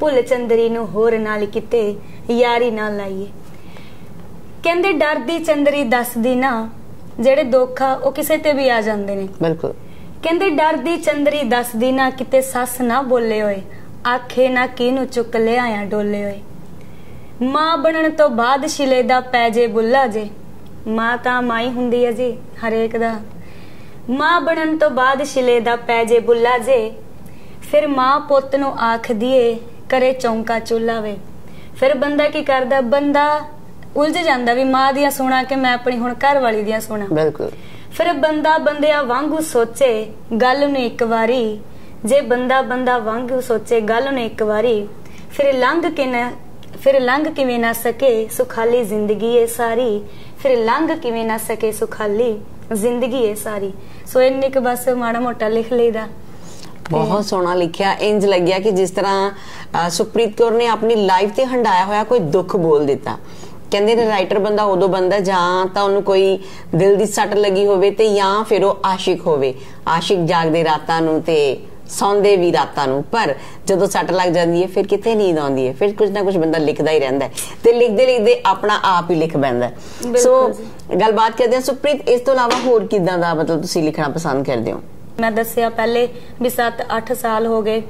ਭੁੱਲ ਚੰਦਰੀ ਨੂੰ ਹੋਰ ਨਾਲ ਕਿਤੇ ਯਾਰੀ ਨਾ ਲਾਈਏ। ਕਹਿੰਦੇ ਡਰਦੀ ਚੰਦਰੀ ਦੱਸਦੀ ਨਾ ਜਿਹੜੇ ਦੁੱਖ ਆ ਉਹ ਕਿਸੇ ਤੇ ਵੀ ਆ ਜਾਂਦੇ ਨੇ। ਬਿਲਕੁਲ। ਕਹਿੰਦੇ ਡਰਦੀ ਚੰਦਰੀ ਦੱਸਦੀ ਨਾ ਕਿਤੇ ਸੱਸ ਨਾ ਬੋਲੇ ਹੋਏ। ਆਖੇ ਨਾ ਕਿਹਨੂੰ ਚੁੱਕ ਲਿਆਇਆ ਡੋਲੇ ਹੋਏ। ਮਾਂ ਬਣਨ ਤੋਂ ਬਾਅਦ ਸ਼ਿਲੇ ਦਾ ਪੈ ਜੇ ਬੁੱਲਾ ਜੇ। ਮਾਂ ਤਾਂ ਮਾਈ ਹੁੰਦੀ ਹੈ ਜੀ ਹਰੇਕ ਦਾ। ਮਾਂ ਬਣਨ ਤੋਂ ਬਾਅਦ ਸ਼ਿਲੇ ਦਾ ਪੈ ਜੇ ਬੁੱਲਾ ਜੇ। ਫਿਰ ਮਾਂ ਪੁੱਤ ਨੂੰ ਆਖ ਦੀਏ ਕਰੇ ਚੌਂਕਾ ਚੁੱਲਾ ਵੇ ਫਿਰ ਬੰਦਾ ਕੀ ਕਰਦਾ? ਬੰਦਾ ਉਲਝ ਜਾਂਦਾ ਵੀ ਮਾਂ ਦੀਆਂ ਸੁਣਾ ਕੇ ਮੈਂ ਆਪਣੀ ਹੁਣ ਘਰ ਵਾਲੀ ਦੀਆਂ ਸੁਣਾ। ਬਿਲਕੁਲ। ਫਿਰ ਬੰਦਾ ਬੰਦਿਆ ਵਾਂਗੂ ਸੋਚੇ ਗੱਲ ਨੂੰ ਇੱਕ ਵਾਰੀ। ਜੇ ਬੰਦਾ ਬੰਦਾ ਵਾਂਗੂ ਸੋਚੇ ਗੱਲ ਨੂੰ ਇੱਕ ਵਾਰੀ ਫਿਰ ਲੰਘ ਕੇ ਨਾ ਫਿਰ ਲੰਘ ਕਿਵੇਂ ਨਾ ਸਕੇ ਸੁਖਾਲੀ ਜ਼ਿੰਦਗੀ ਏ ਸਾਰੀ। ਫਿਰ ਲੰਘ ਕਿਵੇਂ ਨਾ ਸਕੇ ਸੁਖਾਲੀ ਜ਼ਿੰਦਗੀ ਏ ਸਾਰੀ। ਸੋ ਇੰਨੇ ਕੁ ਬਸ ਮਾੜਾ ਮੋਟਾ ਲਿਖ ਲਈਦਾ। ਬਹੁਤ ਸੋਹਣਾ ਲਿਖਿਆ ਇੰਜ ਲੱਗਿਆ ਕਿ ਜਿਸ ਤਰ੍ਹਾਂ ਸੁਪ੍ਰੀਤ ਕੌਰ ਨੇ ਆਪਣੀ ਲਾਈਫ ਤੇ ਹੰਡਾਇਆ ਹੋਇਆ ਕੋਈ ਦੁੱਖ ਬੋਲ ਦਿੱਤਾ। ਕਹਿੰਦੇ ਨੇ ਰਾਈਟਰ ਬੰਦਾ ਉਦੋਂ ਬੰਦਾ ਜਾਂ ਤਾਂ ਉਹਨੂੰ ਕੋਈ ਦਿਲ ਦੀ ਸੱਟ ਲੱਗੀ ਹੋਵੇ ਤੇ ਜਾਂ ਫਿਰ ਉਹ ਆਸ਼ਿਕ ਹੋਵੇ। ਆਸ਼ਿਕ ਜਾਗਦੇ ਰਾਤਾਂ ਨੂੰ ਤੇ ਸੌਂਦੇ ਵੀ ਰਾਤਾਂ ਨੂੰ ਪਰ ਜਦੋਂ ਸੱਟ ਲੱਗ ਜਾਂਦੀ ਹੈ ਫਿਰ ਕਿੱਥੇ ਨੀਂਦ ਆਉਂਦੀ ਹੈ ਫਿਰ ਕੁਝ ਨਾ ਕੁਝ ਬੰਦਾ ਲਿਖਦਾ ਹੀ ਰਹਿੰਦਾ ਤੇ ਲਿਖਦੇ ਲਿਖਦੇ ਆਪਣਾ ਆਪ ਹੀ ਲਿਖ ਬੈਂਦਾ ਸੋ ਗੱਲਬਾਤ ਕਰਦੇ ਹਾਂ। ਸੁਪ੍ਰੀਤ ਇਸ ਤੋਂ ਇਲਾਵਾ ਹੋਰ ਕਿਦਾਂ ਦਾ ਮਤਲਬ ਤੁਸੀਂ ਲਿਖਣਾ ਪਸੰਦ ਕਰਦੇ ਹੋ? ਮੈਂ ਦੱਸਿਆ ਪਹਿਲੇ ਵੀ 7-8 ਸਾਲ ਹੋ ਗਏ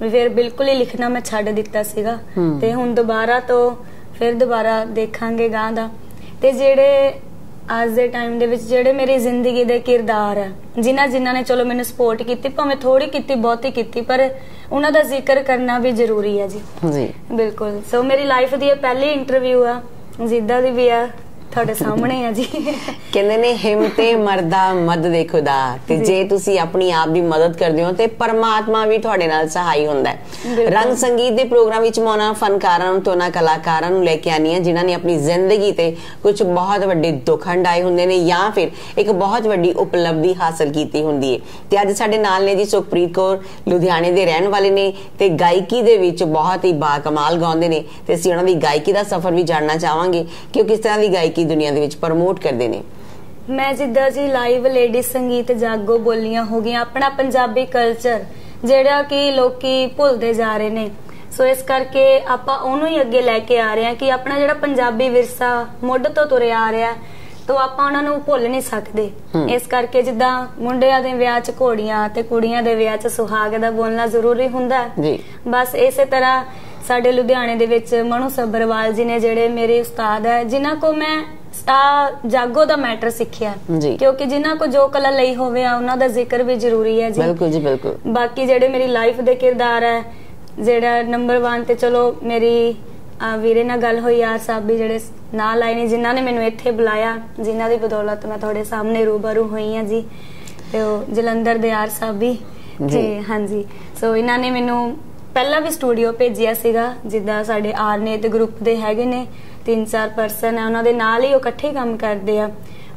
ਵੀ ਫਿਰ ਬਿਲਕੁਲ ਹੀ ਲਿਖਣਾ ਮੈਂ ਛੱਡ ਦਿੱਤਾ ਸੀਗਾ। ਤੇ ਹੁਣ ਦੁਬਾਰਾ ਤੋਂ ਫਿਰ ਦੁਬਾਰਾ ਦੇਖਾਂਗੇ ਗਾਂ ਦਾ। ਤੇ ਜਿਹੜੇ ਅੱਜ ਦੇ ਟਾਈਮ ਦੇ ਵਿੱਚ ਜਿਹੜੇ ਮੇਰੀ ਜ਼ਿੰਦਗੀ ਦੇ ਕਿਰਦਾਰ ਆ ਜਿਨ੍ਹਾਂ ਜਿਨ੍ਹਾਂ ਨੇ ਚਲੋ ਮੈਨੂੰ ਸਪੋਰਟ ਕੀਤੀ ਭਾਵੇਂ ਥੋੜੀ ਕੀਤੀ ਬਹੁਤੀ ਕੀਤੀ ਪਰ ਉਹਨਾਂ ਦਾ ਜ਼ਿਕਰ ਕਰਨਾ ਵੀ ਜ਼ਰੂਰੀ ਹੈ ਜੀ। ਜੀ। ਬਿਲਕੁਲ। ਸੋ ਮੇਰੀ ਲਾਈਫ ਦੀ ਇਹ ਪਹਿਲੀ ਇੰਟਰਵਿਊ ਆ ਜਿੱਦਾਂ ਦੀ ਵੀ ਆ ਤੁਹਾਡੇ ਸਾਹਮਣੇ ਆ ਜੀ। ਕਹਿੰਦੇ ਨੇ ਹਿੰਮਤੇ ਮਰਦਾ ਮਦ ਦੇ ਖੁਦਾ। ਤੇ ਜੀ। ਤੁਸੀਂ ਆਪਣੀ ਆਪ ਦੀ ਮਦਦ ਕਰਦੇ ਹੋ ਤੇ ਪਰਮਾਤਮਾ ਵੀ ਤੁਹਾਡੇ ਨਾਲ ਸਹਾਈ ਹੁੰਦਾ ਹੈ। ਰੰਗ ਸੰਗੀਤ ਦੇ ਪ੍ਰੋਗਰਾਮ ਵਿੱਚ ਮੈਂ ਉਹਨਾਂ ਫਨਕਾਰਾਂ ਨੂੰ ਤੇ ਉਹਨਾਂ ਕਲਾਕਾਰਾਂ ਨੂੰ ਲੈ ਕੇ ਆਨੀ ਹਾਂ ਜਿਨ੍ਹਾਂ ਨੇ ਆਪਣੀ ਜ਼ਿੰਦਗੀ ਤੇ ਕੁਝ ਬਹੁਤ ਵੱਡੇ ਦੁੱਖ ਹੰਡਾਏ ਹੁੰਦੇ ਨੇ ਜਾਂ ਫਿਰ ਇੱਕ ਬਹੁਤ ਵੱਡੀ ਉਪਲਬਧੀ ਹਾਸਲ ਕੀਤੀ ਹੁੰਦੀ ਹੈ। ਤੇ ਅੱਜ ਸਾਡੇ ਨਾਲ ਨੇ ਜੀ ਸੁਖਪ੍ਰੀਤ ਕੌਰ ਲੁਧਿਆਣੇ ਦੇ ਰਹਿਣ ਵਾਲੇ ਨੇ ਤੇ ਗਾਇਕੀ ਦੇ ਵਿੱਚ ਬਹੁਤ ਹੀ ਬਾਕਮਾਲ ਗਾਉਂਦੇ ਨੇ। ਤੇ ਅਸੀਂ ਉਹਨਾਂ ਦੀ ਗਾਇਕੀ ਦਾ ਸਫ਼ਰ ਵੀ ਜਾਣਨਾ ਚਾਹਾਂਗੇ ਕਿ ਉਹ ਕਿਸ ਤਰ੍ਹਾਂ ਦੀ ਗਾਇਕੀ ਦੁਨੀਆ ਦੇ ਵਿੱਚ ਪ੍ਰਮੋਟ ਕਰਦੇ ਨੇ। ਮੈਂ ਜਿੱਦਾਂ ਜੀ ਲਾਈਵ ਲੇਡੀ ਸੰਗੀਤ ਜਾਗੋ ਬੋਲੀਆਂ ਹੋ ਗਈਆਂ ਆਪਣਾ ਪੰਜਾਬੀ ਕਲਚਰ ਜਿਹੜਾ ਕਿ ਲੋਕੀ ਭੁੱਲਦੇ ਜਾ ਰਹੇ ਨੇ। ਸੋ ਇਸ ਕਰਕੇ ਆਪਾਂ ਉਹਨੂੰ ਹੀ ਅੱਗੇ ਲੈ ਕੇ ਆ ਰਹੇ ਹਾਂ ਕਿ ਆਪਣਾ ਜਿਹੜਾ ਪੰਜਾਬੀ ਵਿਰਸਾ ਮੁੱਢ ਤੋਂ ਤੁਰਿਆ ਆ ਰਿਹਾ ਤੋ ਆਪਾਂ ਉਹਨਾਂ ਨੂੰ ਭੁੱਲ ਨਹੀਂ ਸਕਦੇ। ਇਸ ਕਰਕੇ ਜਿੱਦਾਂ ਮੁੰਡਿਆਂ ਦੇ ਵਿਆਹ 'ਚ ਘੋੜੀਆਂ ਤੇ ਕੁੜੀਆਂ ਦੇ ਵਿਆਹ 'ਚ ਸੁਹਾਗ ਦਾ ਬੋਲਣਾ ਜ਼ਰੂਰੀ ਹੁੰਦਾ। ਹੈ ਜੀ। ਬਸ ਇਸੇ ਤਰ੍ਹਾਂ ਸਾਡੇ ਲੁਧਿਆਣੇ ਦੇ ਵਿੱਚ ਮਨੂ ਸੱਬਰਵਾਲ ਜੀ ਨੇ ਜਿਹੜੇ ਮੇਰੇ ਉਸਤਾਦ ਹੈ ਜਿਨ੍ਹਾਂ ਕੋ ਮੈਂ ਆ ਜਾਗੋ ਦਾ ਮੈਟਰ ਸਿੱਖਿਆ। ਕਿਉਂਕਿ ਜਿਨ੍ਹਾਂ ਕੋ ਜੋ ਕਲਾ ਲਈ ਹੋਵੇ ਆ ਉਹਨਾਂ ਦਾ ਜ਼ਿਕਰ ਵੀ ਜ਼ਰੂਰੀ ਹੈ ਜੀ। ਬਿਲਕੁਲ ਜੀ ਬਿਲਕੁਲ। ਬਾਕੀ ਜਿਹੜੇ ਮੇਰੀ ਲਾਈਫ ਦੇ ਕਿਰਦਾਰ ਹੈ ਜਿਹੜਾ ਨੰਬਰ 1 ਤੇ ਚਲੋ ਮੇਰੀ ਵੀਰੇ ਨਾਲ ਗੱਲ ਹੋਈ ਯਾਰ ਸਾਹਿਬ ਵੀ ਜਿਹੜੇ ਨਾਲ ਆਏ ਨੇ ਜਿਨ੍ਹਾਂ ਨੇ ਮੈਨੂੰ ਇੱਥੇ ਬੁਲਾਇਆ ਜਿਨ੍ਹਾਂ ਦੀ ਬਦੌਲਤ ਮੈਂ ਤੁਹਾਡੇ ਸਾਹਮਣੇ ਰੂਬਰੂ ਹੋਈ ਹਾਂ ਜੀ। ਤੇ ਉਹ ਜਲੰਧਰ ਦੇ ਯਾਰ ਸਾਹਿਬ ਵੀ। ਜੀ। ਤੇ ਹਾਂਜੀ। ਸੋ ਇਹਨਾਂ ਨੇ ਮੈਨੂੰ ਪਹਿਲਾਂ ਵੀ ਸਟੂਡੀਓ ਭੇਜਿਆ ਸੀਗਾ ਜਿੱਦਾਂ ਸਾਡੇ ਆਰਨੇਤ ਗਰੁੱਪ ਦੇ ਹੈਗੇ ਨੇ ਤਿੰਨ ਚਾਰ ਪਰਸਨ ਆ ਉਹਨਾਂ ਦੇ ਨਾਲ ਹੀ ਉਹ ਇਕੱਠੇ ਕੰਮ ਕਰਦੇ ਆ।